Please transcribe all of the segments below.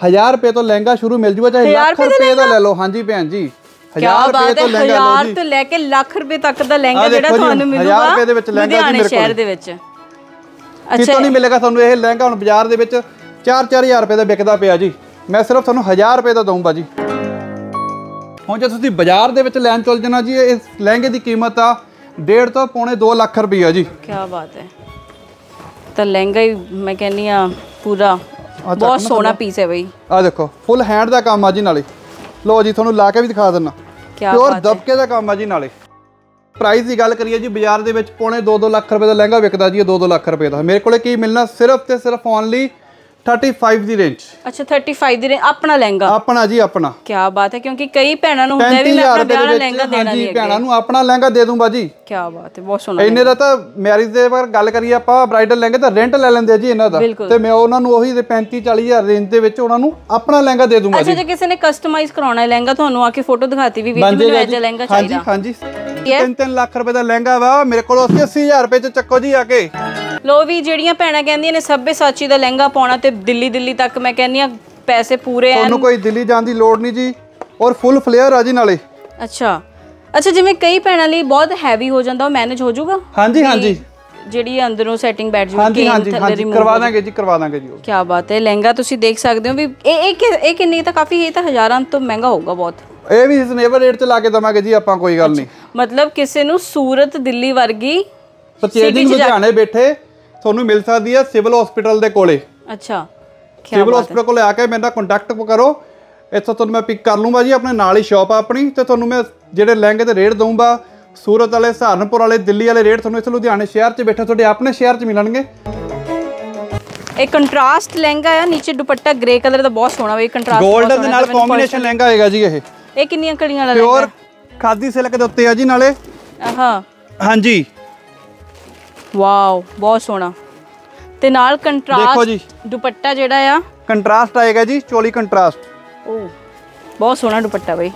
1000 ਰੁਪਏ ਤੋਂ ਲਹਿੰਗਾ ਸ਼ੁਰੂ ਮਿਲ ਜੂਗਾ ਚਾਹੇ ਹਜ਼ਾਰ ਲੱਖ ਰੁਪਏ ਦਾ ਲੈ ਲਓ। ਹਾਂਜੀ ਭੈਣ ਜੀ 1000 ਰੁਪਏ ਤੋਂ ਲਹਿੰਗਾ ਲਓ ਹਜ਼ਾਰ ਜੀ। ਤੋਂ ਲੈ ਕੇ ਲੱਖ ਰੁਪਏ ਤੱਕ ਦਾ ਲਹਿੰਗਾ ਜਿਹੜਾ ਤੁਹਾਨੂੰ ਹਜ਼ਾਰ ਮਿਲੂਗਾ ਰੁਪਏ ਦੇ ਵਿੱਚ ਲਹਿੰਗਾ ਜੀ ਮੇਰੇ ਸ਼ਹਿਰ ਕੋਲ। ਦੇ ਵਿੱਚ। ਕਿਤੋਂ ਨਹੀਂ ਮਿਲੇਗਾ ਤੁਹਾਨੂੰ ਇਹ ਲਹਿੰਗਾ? ਹੁਣ ਬਾਜ਼ਾਰ ਦੇ ਵਿੱਚ 4-4000 ਰੁਪਏ ਦਾ ਵਿਕਦਾ ਪਿਆ ਜੀ। ਮੈਂ ਸਿਰਫ ਤੁਹਾਨੂੰ 1000 ਰੁਪਏ ਦਾ ਦਊਂਗਾ ਜੀ। ਹੁਣ ਜੇ ਤੁਸੀਂ ਬਾਜ਼ਾਰ ਦੇ ਵਿੱਚ ਲੈਣ ਚਲ ਜਾਣਾ ਜੀ ਇਸ ਲਹਿੰਗੇ ਦੀ ਕੀਮਤ ਆ 1.5 ਤੋਂ ਪੌਣੇ 2 ਲੱਖ ਰੁਪਈਆ ਜੀ। ਕੀ ਬਾਤ ਹੈ। ਤਾਂ ਲਹਿੰਗਾ ਹੀ ਮੈਂ ਕਹਿੰਨੀ ਆ ਪੂਰਾ ਬਹੁਤ ਸੋਹਣਾ ਪੀਸ ਹੈ ਬਈ। ਆ ਦੇਖੋ ਫੁੱਲ ਹੈਂਡ ਦਾ ਕੰਮ ਆ ਜੀ ਨਾਲੇ। ਲੋ ਜੀ ਤੁਹਾਨੂੰ ਲਾ ਕੇ ਵੀ ਦਿਖਾ ਦਿੰਨਾ। ਪਿਓਰ ਦਬਕੇ ਦਾ ਕੰਮ ਆ ਜੀ ਨਾਲੇ। ਪ੍ਰਾਈਸ ਦੀ ਗੱਲ ਕਰੀਏ ਜੀ ਬਾਜ਼ਾਰ ਦੇ ਵਿੱਚ ਪੌਣੇ 2-2 ਲੱਖ ਰੁਪਏ ਦਾ ਲਹਿੰਗਾ ਵਿਕਦਾ ਜੀ 2-2 ਲੱਖ ਰੁਪਏ ਦਾ। ਮੇਰੇ ਕੋਲੇ ਕੀ ਮਿਲਣਾ ਸਿਰਫ ਤੇ ਸਿਰਫ ਓਨਲੀ 35 ਦੀ ਰੇਂਜ ਅੱਛਾ 35 ਦੀ ਰੇ- ਆਪਣਾ ਲਹਿੰਗਾ। ਆਪਣਾ ਜੀ ਆਪਣਾ। ਕੀ ਬਾਤ ਹੈ ਕਿਉਂਕਿ ਕਈ ਭੈਣਾਂ ਨੂੰ ਹੁੰਦਾ ਹੈ ਵੀ ਮੈਂ 35000 ਆਪਣਾ ਵਿਆਹ ਦਾ ਦੇ ਲਹਿੰਗਾ ਦੇਣਾ ਹਾਂਜੀ ਨਹੀਂ ਭੈਣਾਂ ਨੂੰ ਆਪਣਾ ਲਹਿੰਗਾ ਦੇ ਦੂੰਗਾ ਜੀ। ਕੀ ਬਾਤ ਹੈ ਬਹੁਤ ਸੋਹਣਾ ਇੰਨੇ ਦਾ ਤਾਂ ਮੈਰਿਜ ਦੇ ਵਾਰ ਗੱਲ ਕਰੀਏ ਆਪਾਂ ਬ੍ਰਾਈਡਲ ਲਹਿੰਗੇ ਤਾਂ ਰੈਂਟ ਲੈ ਲੈਂਦੇ ਆ ਜੀ ਇਹਨਾਂ ਦਾ। ਤੇ ਮੈਂ ਉਹਨਾਂ ਨੂੰ ਉਹੀ ਦੇ 35 40000 ਰੇਂਜ ਦੇ ਵਿੱਚ ਉਹਨਾਂ ਨੂੰ ਆਪਣਾ ਲਹਿੰਗਾ ਦੇ ਦੂੰਗਾ ਅੱਛਾ ਜੇ। ਕਿਸੇ ਨੇ ਕਸਟਮਾਈਜ਼ ਕਰਾਉਣਾ ਹੈ ਲਹਿੰਗਾ ਤੁਹਾਨੂੰ ਆ ਕੇ ਫੋਟੋ ਦਿਖਾਤੀ ਵੀ ਜੀ ਮੈਨੂੰ ਇਹ ਲਹਿੰਗਾ ਹਾਂਜੀ ਚਾਹੀਦਾ। ਹਾਂਜੀ। 3-3 ਲੱਖ ਰੁਪਏ ਦਾ ਲਹਿੰਗਾ ਵਾ ਮੇਰੇ ਕੋਲ 80000 ਰੁਪਏ ਚ ਚੱਕੋ ਜੀ ਆ ਕੇ। ਲੋ ਵੀ ਜਿਹੜੀਆਂ ਭੈਣਾਂ ਕਹਿੰਦੀਆਂ ਨੇ ਸੱਭੇ ਸਾਚੀ ਦਾ ਲਹਿੰਗਾ ਪਾਉਣਾ ਤੇ ਦਿੱਲੀ ਦਿੱਲੀ ਤੱਕ ਮੈਂ ਕਹਿੰਨੀ ਆ ਪੈਸੇ ਪੂਰੇ ਐ ਤੁਹਾਨੂੰ ਕੋਈ ਦਿੱਲੀ ਜਾਣ ਦੀ ਲੋੜ ਨਹੀਂ ਜੀ ਔਰ ਫੁੱਲ ਫਲੇਅਰ ਆ ਜੀ ਨਾਲੇ। ਅੱਛਾ। ਅੱਛਾ ਜਿਵੇਂ ਕਈ ਭੈਣਾਂ ਲਈ ਬਹੁਤ ਹੈਵੀ ਹੋ ਜਾਂਦਾ ਉਹ ਮੈਨੇਜ ਹੋ ਜਾਊਗਾ? ਹਾਂਜੀ ਹਾਂਜੀ। ਜਿਹੜੀ ਅੰਦਰੋਂ ਸੈਟਿੰਗ ਬੈਠ ਜੂਗੀ ਹਾਂਜੀ ਹਾਂਜੀ ਕਰਵਾ ਦਾਂਗੇ ਜੀ ਕਰਵਾ ਦਾਂਗੇ ਜੀ ਉਹ। ਕੀ ਬਾਤ ਹੈ ਲਹਿੰਗਾ ਤੁਸੀਂ ਦੇਖ ਸਕਦੇ ਹੋ ਵੀ ਇਹ ਇਹ ਕਿੰਨੀ ਤਾਂ ਕਾਫੀ ਇਹ ਤਾਂ ਹਜ਼ਾਰਾਂ ਤੋਂ ਮਹਿੰਗਾ ਹੋਊਗਾ ਬਹੁਤ। ਇਹ ਵੀ ਰੀਜ਼ਨੇਬਲ ਰੇਟ ਚ ਲਾ ਕੇ ਦਵਾਂਗੇ ਜੀ ਆਪਾਂ ਕੋਈ ਗੱਲ ਨਹੀਂ। ਮਤਲਬ ਕਿਸੇ ਨੂੰ ਸੂਰਤ ਦਿੱਲੀ ਵਰਗੀ ਪਰਚੇਜਿੰਗ ਲੁਧਿਆਣੇ ਬੈਠੇ ਤੁਹਾਨੂੰ ਮਿਲ ਸਕਦੀ ਹੈ ਸਿਵਲ ਹਸਪੀਟਲ ਦੇ ਕੋਲੇ। ਅੱਛਾ ਸਿਵਲ ਹਸਪੀਟਲ ਕੋਲੇ ਆ ਕੇ ਮੇਰੇ ਨਾਲ ਕੰਟੈਕਟ ਕਰੋ। ਇੱਥੋਂ ਤੁਹਾਨੂੰ ਮੈਂ ਪਿਕ ਕਰ ਲੂੰਗਾ ਜੀ ਆਪਣੇ ਨਾਲ ਹੀ ਸ਼ਾਪ ਆ ਆਪਣੀ ਤੇ ਤੁਹਾਨੂੰ ਮੈਂ ਜਿਹੜੇ ਲਹਿੰਗੇ ਦੇ ਰੇਟ ਦਊਂਗਾ ਸੂਰਤ ਵਾਲੇ ਸਹਾਰਨਪੁਰ ਵਾਲੇ ਦਿੱਲੀ ਵਾਲੇ ਰੇਟ ਤੁਹਾਨੂੰ ਇੱਥੇ ਲੁਧਿਆਣੇ ਸ਼ਹਿਰ 'ਚ ਬੈਠੇ ਤੁਹਾਡੇ ਆਪਣੇ ਸ਼ਹਿਰ 'ਚ ਮਿਲਣਗੇ। ਇਹ ਕੰਟਰਾਸਟ ਲਹਿੰਗਾ ਆ ਨੀਚੇ ਦੁਪੱਟਾ ਗ੍ਰੇ ਕਲਰ ਦਾ ਬਹੁਤ ਸੋਹਣਾ ਵੇ ਕੰਟਰਾਸਟ 골ਡਨ ਦੇ ਨਾਲ ਕੰਬੀਨੇਸ਼ਨ ਲਹਿੰਗਾ ਆਏਗਾ ਜੀ ਇਹ। ਇਹ ਕਿੰਨੀਆਂ ਕੜੀਆਂ ਵਾਲਾ ਪਿਓਰ ਖਾਦੀ ਸਿਲਕ ਦੇ ਉੱਤੇ ਆ ਜੀ ਨਾਲੇ। ਆਹਾ। ਹਾਂਜੀ। ਵਾਓ ਬਹੁਤ ਸੋਹਣਾ। ਤੇ ਨਾਲ ਦੇਖੋ ਕੰਟਰਾਸਟ ਜੀ। ਦੁਪੱਟਾ ਜਿਹੜਾ ਆ। ਕੰਟਰਾਸਟ ਆਏਗਾ ਜੀ ਚੋਲੀ ਕੰਟਰਾਸਟ ਉਹ ਬਹੁਤ ਸੋਹਣਾ ਦੁਪੱਟਾ ਬਈ।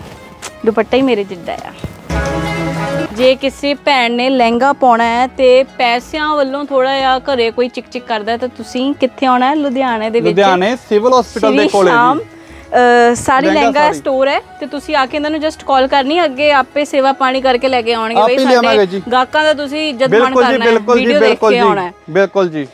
ਦੁਪੱਟਾ ਹੀ ਮੇਰੇ ਜਿੱਡਾ ਆ। ਜੇ ਕਿਸੇ ਭੈਣ ਨੇ ਲਹਿੰਗਾ ਪਾਉਣਾ ਹੈ ਤੇ ਪੈਸਿਆਂ ਵੱਲੋਂ ਥੋੜਾ ਜਿਹਾ ਘਰੇ ਕੋਈ ਚਿਕ ਚਿਕ ਕਰਦਾ ਤਾਂ ਤੁਸੀਂ ਕਿੱਥੇ ਆਉਣਾ ਹੈ? ਲੁਧਿਆਣੇ ਦੇ ਵਿੱਚ। ਲੁਧਿਆਣੇ ਸਿਵਲ ਹਸਪੀਟਲ ਦੇ ਸ਼੍ਰੀ ਕੋਲੇ ਜੀ। ਸਾੜੀ ਲਹਿੰਗਾ। ਸਟੋਰ ਹੈ ਤੇ ਤੁਸੀਂ ਆ ਕੇ ਇਹਨਾਂ ਨੂੰ ਜਸਟ ਕਾਲ ਕਰਨੀ ਅੱਗੇ ਆਪੇ ਸੇਵਾ ਪਾਣੀ ਕਰਕੇ ਲੈ ਕੇ ਆਉਣਗੇ ਬਈ ਸਾਡੇ। ਗਾਹਕਾਂ ਦਾ ਤੁਸੀਂ ਇੱਜ਼ਤ ਮਾਣ ਬਿਲਕੁਲ ਜੀ ਕਰਨਾ ਹੈ ਬਿਲਕੁਲ ਜੀ ਵੀਡੀਓ ਦੇਖ ਬਿਲਕੁਲ ਕੇ ਆਉਣਾ ਜੀ ਹੈ। ਬਿਲਕੁਲ ਜੀ।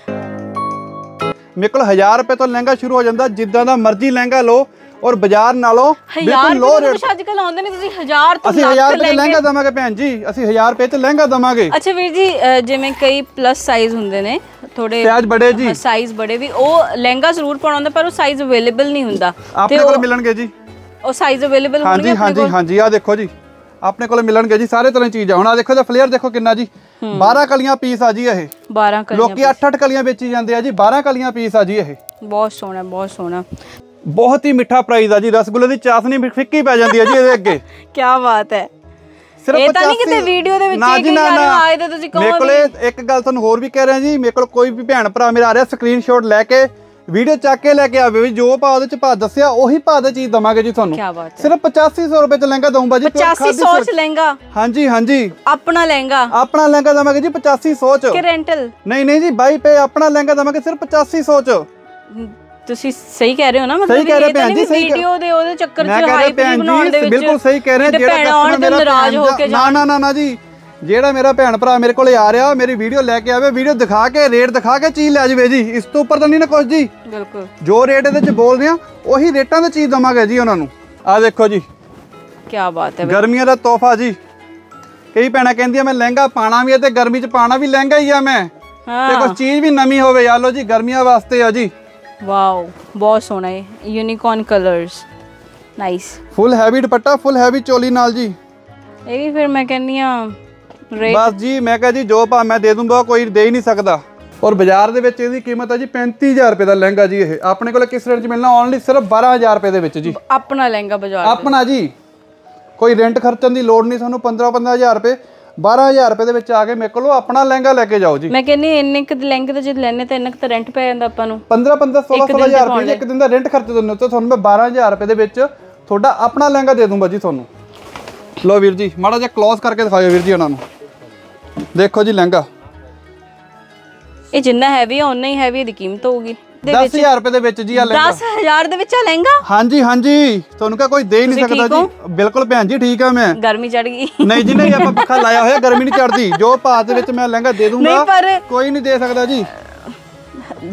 ਮੇਰੇ ਕੋਲ 1000 ਰੁਪਏ ਤੋਂ ਲਹਿੰਗਾ ਸ਼ੁਰੂ ਹੋ ਜਾਂਦਾ ਜਿੱਦਾਂ ਦਾ ਮਰਜ਼ੀ ਲਹਿੰਗਾ ਲਓ ਔਰ ਬਾਜ਼ਾਰ ਨਾਲੋਂ ਬਿਲਕੁਲ ਲੋ ਰੇਟ ਕੁਝ ਅੱਜ ਕੱਲ ਆਉਂਦੇ ਨੇ ਤੁਸੀਂ ਹਜ਼ਾਰ ਤੋਂ ਅਸੀਂ 1000 ਰੁਪਏ ਲਹਿੰਗਾ। ਦਵਾਂਗੇ ਭੈਣ ਜੀ ਅਸੀਂ 1000 ਰੁਪਏ 'ਚ ਲਹਿੰਗਾ ਦਵਾਂਗੇ। ਅੱਛਾ ਵੀਰ ਜੀ ਜਿਵੇਂ ਕਈ ਪਲੱਸ ਸਾਈਜ਼ ਹੁੰਦੇ ਨੇ ਥੋੜੇ ਸਾਈਜ਼ ਬੜੇ ਜੀ। ਸਾਈਜ਼ ਬੜੇ ਵੀ ਉਹ ਲਹਿੰਗਾ ਜ਼ਰੂਰ ਪਾਉਣਾ ਹੁੰਦਾ ਪਰ ਉਹ ਸਾਈਜ਼ ਅਵੇਲੇਬਲ ਨਹੀਂ ਹੁੰਦਾ। ਆਪਣੇ ਕੋਲ ਮਿਲਣਗੇ ਜੀ। ਉਹ ਸਾਈਜ਼ ਅਵੇਲੇਬਲ ਹੋਣਗੇ ਹਾਂਜੀ ਹਾਂਜੀ ਹਾਂਜੀ ਆ ਦੇਖੋ ਜੀ। ਆਪਣੇ ਕੋਲ ਮਿਲਣਗੇ ਜੀ ਸਾਰੇ ਤਰ੍ਹਾਂ ਦੀ ਚੀਜ਼। ਆ ਹੁਣ ਆ ਦੇਖੋ ਇਹਦਾ ਫਲੇਅਰ ਦੇਖੋ ਕਿੰਨਾ ਜੀ। 12 ਕਲੀਆਂ ਪੀਸ ਆ ਜੀ ਇਹ। 12 ਕਲੀਆਂ ਲੋਕੀ 8-8 ਕਲੀਆਂ ਵੇਚੀ ਜਾਂਦੇ ਆ ਜੀ 12 ਕਲੀਆਂ ਪੀਸ ਆ ਜੀ ਇਹ। ਬਹੁਤ ਸੋਹਣਾ ਬਹੁਤ ਸੋਹਣਾ। ਬਹੁਤ ਹੀ ਮਿੱਠਾ ਪ੍ਰਾਈਸ ਆ ਜੀ ਰਸਗੁੱਲੇ ਦੀ ਚਾਸਨੀ ਫਿੱਕੀ ਪੈ ਜਾਂਦੀ ਆ ਜੀ ਇਹਦੇ ਅੱਗੇ। ਕੀ ਬਾਤ ਹੈ। ਸਿਰਫ ਇਹ ਤਾਂ ਨਹੀਂ 85 ਕਿਤੇ ਵੀਡੀਓ ਦੇ ਵਿੱਚ ਇਹ ਨਾ। ਆਏ ਤੇ ਤੁਸੀਂ ਕਹੋ ਮੇਰੇ ਕੋਲੇ ਇੱਕ ਗੱਲ ਤੁਹਾਨੂੰ ਹੋਰ ਵੀ ਕਹਿ ਰਿਹਾ ਜੀ ਮੇਰੇ ਕੋਲ ਕੋਈ ਵੀ ਭੈਣ ਭਰਾ ਮੇਰਾ ਆ ਰਿਹਾ ਸਕਰੀਨਸ਼ਾਟ ਲੈ ਕੇ ਵੀਡੀਓ ਚੱਕ ਕੇ ਲੈ ਕੇ ਆਵੇ ਵੀ ਜੋ ਭਾਅ ਉਹਦੇ ਚ ਭਾਅ ਦੱਸਿਆ ਉਹੀ ਭਾਅ ਦੀ ਚੀਜ਼ ਦਵਾਂਗੇ ਜੀ ਤੁਹਾਨੂੰ। ਸਿਰਫ 8500 ਰੁਪਏ ਚ ਲਹਿੰਗਾ ਦਊਂਗਾ ਜੀ pure 85 ਖਾਦੀ ਸੌ ਚ silk। ਲਹਿੰਗਾ? ਹਾਂਜੀ ਹਾਂਜੀ। ਆਪਣਾ ਲਹਿੰਗਾ? ਆਪਣਾ ਲਹਿੰਗਾ ਦਵਾਂਗੇ ਜੀ 8500 ਚ। ਕਿ ਰੈਂਟਲ ਨਹੀਂ ਨਹੀਂ ਜੀ ਬਾਈ ਪੇ ਆਪਣਾ ਲਹਿੰਗਾ ਦਵਾਂਗੇ ਸਿਰਫ 8500 ਚ। ਤੁਸੀਂ ਸਹੀ ਕਹਿ ਰਹੇ ਹੋ ਨਾ ਮਤਲਬ ਸਹੀ ਕਹਿ ਰਹੇ ਇਹ ਤਾਂ ਭੈਣ ਜੀ, ਨਹੀਂ ਸਹੀ ਕਹਿ- ਵੀਡੀਓ ਦੇ ਉਹਦੇ ਚੱਕਰ ਚ ਹਾਈਪ ਬਣਾਉਣ ਦੇ ਵਿੱਚ ਬਿਲਕੁਲ ਸਹੀ ਕਹਿ ਰਹੇ ਜਿਹੜਾ ਕਸਟਮਰ ਮੇਰਾ ਨਾਰਾਜ਼ ਹੋ ਕੇ ਨਾ ਨਾ ਨਾ ਜੀ। ਜਿਹੜਾ ਮੇਰਾ ਭੈਣ ਭਰਾ ਮੇਰੇ ਕੋਲੇ ਆ ਰਿਹਾ ਮੇਰੀ ਵੀਡੀਓ ਲੈ ਕੇ ਆਵੇ ਵੀਡੀਓ ਦਿਖਾ ਕੇ ਰੇਟ ਦਿਖਾ ਕੇ ਚੀਜ਼ ਲੈ ਜਾਵੇ ਜੀ। ਇਸ ਤੋਂ ਉੱਪਰ ਤਾਂ ਨਹੀਂ ਨਾ ਕੁਝ ਜੀ। ਬਿਲਕੁਲ। ਜੋ ਰੇਟ ਇਹਦੇ ਚ ਬੋਲਦੇ ਆ ਉਹੀ ਰੇਟਾਂ ਦੀ ਚੀਜ਼ ਦਵਾਂਗੇ ਜੀ ਉਹਨਾਂ ਨੂੰ। ਆ ਦੇਖੋ ਜੀ। ਕੀ ਬਾਤ ਹੈ। ਗਰਮੀਆਂ ਦਾ ਤੋਹਫਾ ਜੀ। ਕਈ ਭੈਣਾਂ ਕਹਿੰਦੀਆਂ ਮੈਂ ਲਹਿੰਗਾ ਪਾਣਾ ਵੀ ਹੈ ਤੇ ਗਰਮੀ ਚ ਪਾਣਾ ਵੀ ਲਹਿੰਗਾ ਹੀ ਆ ਮੈਂ। ਤੇ ਕੁਝ ਚੀਜ਼ ਵੀ ਨਵੀਂ ਹੋਵੇ ਯਾ ਲੋ ਜੀ ਗਰਮੀਆਂ ਵਾਸਤੇ ਆ ਜੀ। ਵਾਓ ਬਹੁਤ ਸੋਹਣਾ ਹੈ। Unicorn colours nice full heavy dupatta full heavy choli ਨਾਲ ਜੀ। ਇਹ ਵੀ ਫਿਰ ਮੈਂ ਕਹਿੰਨੀ ਆ ਬਸ ਜੀ ਮੈਂ ਕਹਾਂ ਜੀ ਜੋ ਭਾ ਮੈਂ ਦੇ ਦੂੰਗਾ ਕੋਈ ਦੇ ਹੀ ਨਹੀਂ ਸਕਦਾ। ਔਰ ਬਾਜ਼ਾਰ ਦੇ ਵਿੱਚ ਇਹਦੀ ਕੀਮਤ ਹੈ ਜੀ 35000 ਰੁਪਏ ਦਾ ਲਹਿੰਗਾ ਜੀ ਇਹ। ਆਪਣੇ ਕੋਲ ਕਿਸ ਰੇਟ 'ਚ ਮਿਲਣਾ? ਓਨਲੀ ਸਿਰਫ 12000 ਰੁਪਏ ਦੇ ਵਿੱਚ ਜੀ। ਆਪਣਾ ਲਹਿੰਗਾ ਬਾਜ਼ਾਰ ਆਪਣਾ ਜੀ। ਕੋਈ ਰੈਂਟ ਖਰਚਣ ਦੀ ਲੋੜ ਨਹੀਂ ਤੁਹਾਨੂੰ 15 15000 ਰੁਪਏ। 12000 ਰੁਪਏ ਦੇ ਵਿੱਚ ਆ ਕੇ ਮੇਰੇ ਕੋਲੋਂ ਆਪਣਾ ਲਹਿੰਗਾ ਲੈ ਕੇ ਜਾਓ ਜੀ। ਮੈਂ ਕਹਿੰਨੀ ਇੰਨੇ ਕੁ ਲਹਿੰਗੇ ਤੇ ਜੇ ਲੈਣੇ ਤਾਂ ਇੰਨਾ ਕੁ ਤਾਂ ਰੈਂਟ ਪੈ ਜਾਂਦਾ ਆਪਾਂ ਨੂੰ। 15 15 16 16000 ਰੁਪਏ ਇੱਕ ਦਿਨ ਦਾ ਰੈਂਟ ਖਰਚ ਦਿੰਦੇ ਹੋ ਤਾਂ ਤੁਹਾਨੂੰ ਮੈਂ 12000 ਰੁਪਏ ਦੇ ਵਿੱਚ ਤੁਹਾਡਾ ਆਪਣਾ ਲਹਿੰਗਾ ਦੇ ਦੂੰਗਾ ਜੀ ਤੁਹਾਨੂੰ। ਲਓ ਵੀਰ ਜੀ ਮਾੜਾ ਜਿਹਾ ਕਲੋਜ਼ ਕਰਕੇ ਦਿਖਾਓ ਵੀਰ ਜੀ ਉਹਨਾਂ ਨੂੰ। ਦੇਖੋ ਜੀ ਲਹਿੰਗਾ। ਇਹ ਜਿੰਨਾ ਹੈਵੀ ਆ ਉਨਾ ਹੀ ਹੈਵੀ ਦੀ ਕੀਮਤ ਹੋਊਗੀ। ਦੇ ਵਿੱਚ 10000 ਰੁਪਏ ਦੇ ਵਿੱਚ ਜੀ ਆ ਲਹਿੰਗਾ। 10000 ਦੇ ਵਿੱਚ ਆ ਲਹਿੰਗਾ? ਹਾਂਜੀ ਹਾਂਜੀ। ਤੁਹਾਨੂੰ ਕਾ ਕੋਈ ਦੇ ਹੀ ਨਹੀਂ ਤੁਸੀਂ ਸਕਦਾ ਠੀਕ ਜੀ। ਬਿਲਕੁਲ ਭੈਣ ਜੀ ਠੀਕ ਆ ਮੈਂ। ਗਰਮੀ ਚੜ ਗਈ। ਨਹੀਂ ਜੀ ਨਹੀਂ ਆਪਾਂ ਪੱਖਾ ਲਾਇਆ ਹੋਇਆ ਗਰਮੀ ਨਹੀਂ ਚੜਦੀ ਜੋ ਭਾਅ ਦੇ ਵਿੱਚ ਮੈਂ ਲਹਿੰਗਾ ਦੇ ਦੂੰਗਾ ਨਹੀਂ ਪਰ ਕੋਈ ਨਹੀਂ ਦੇ ਸਕਦਾ ਜੀ।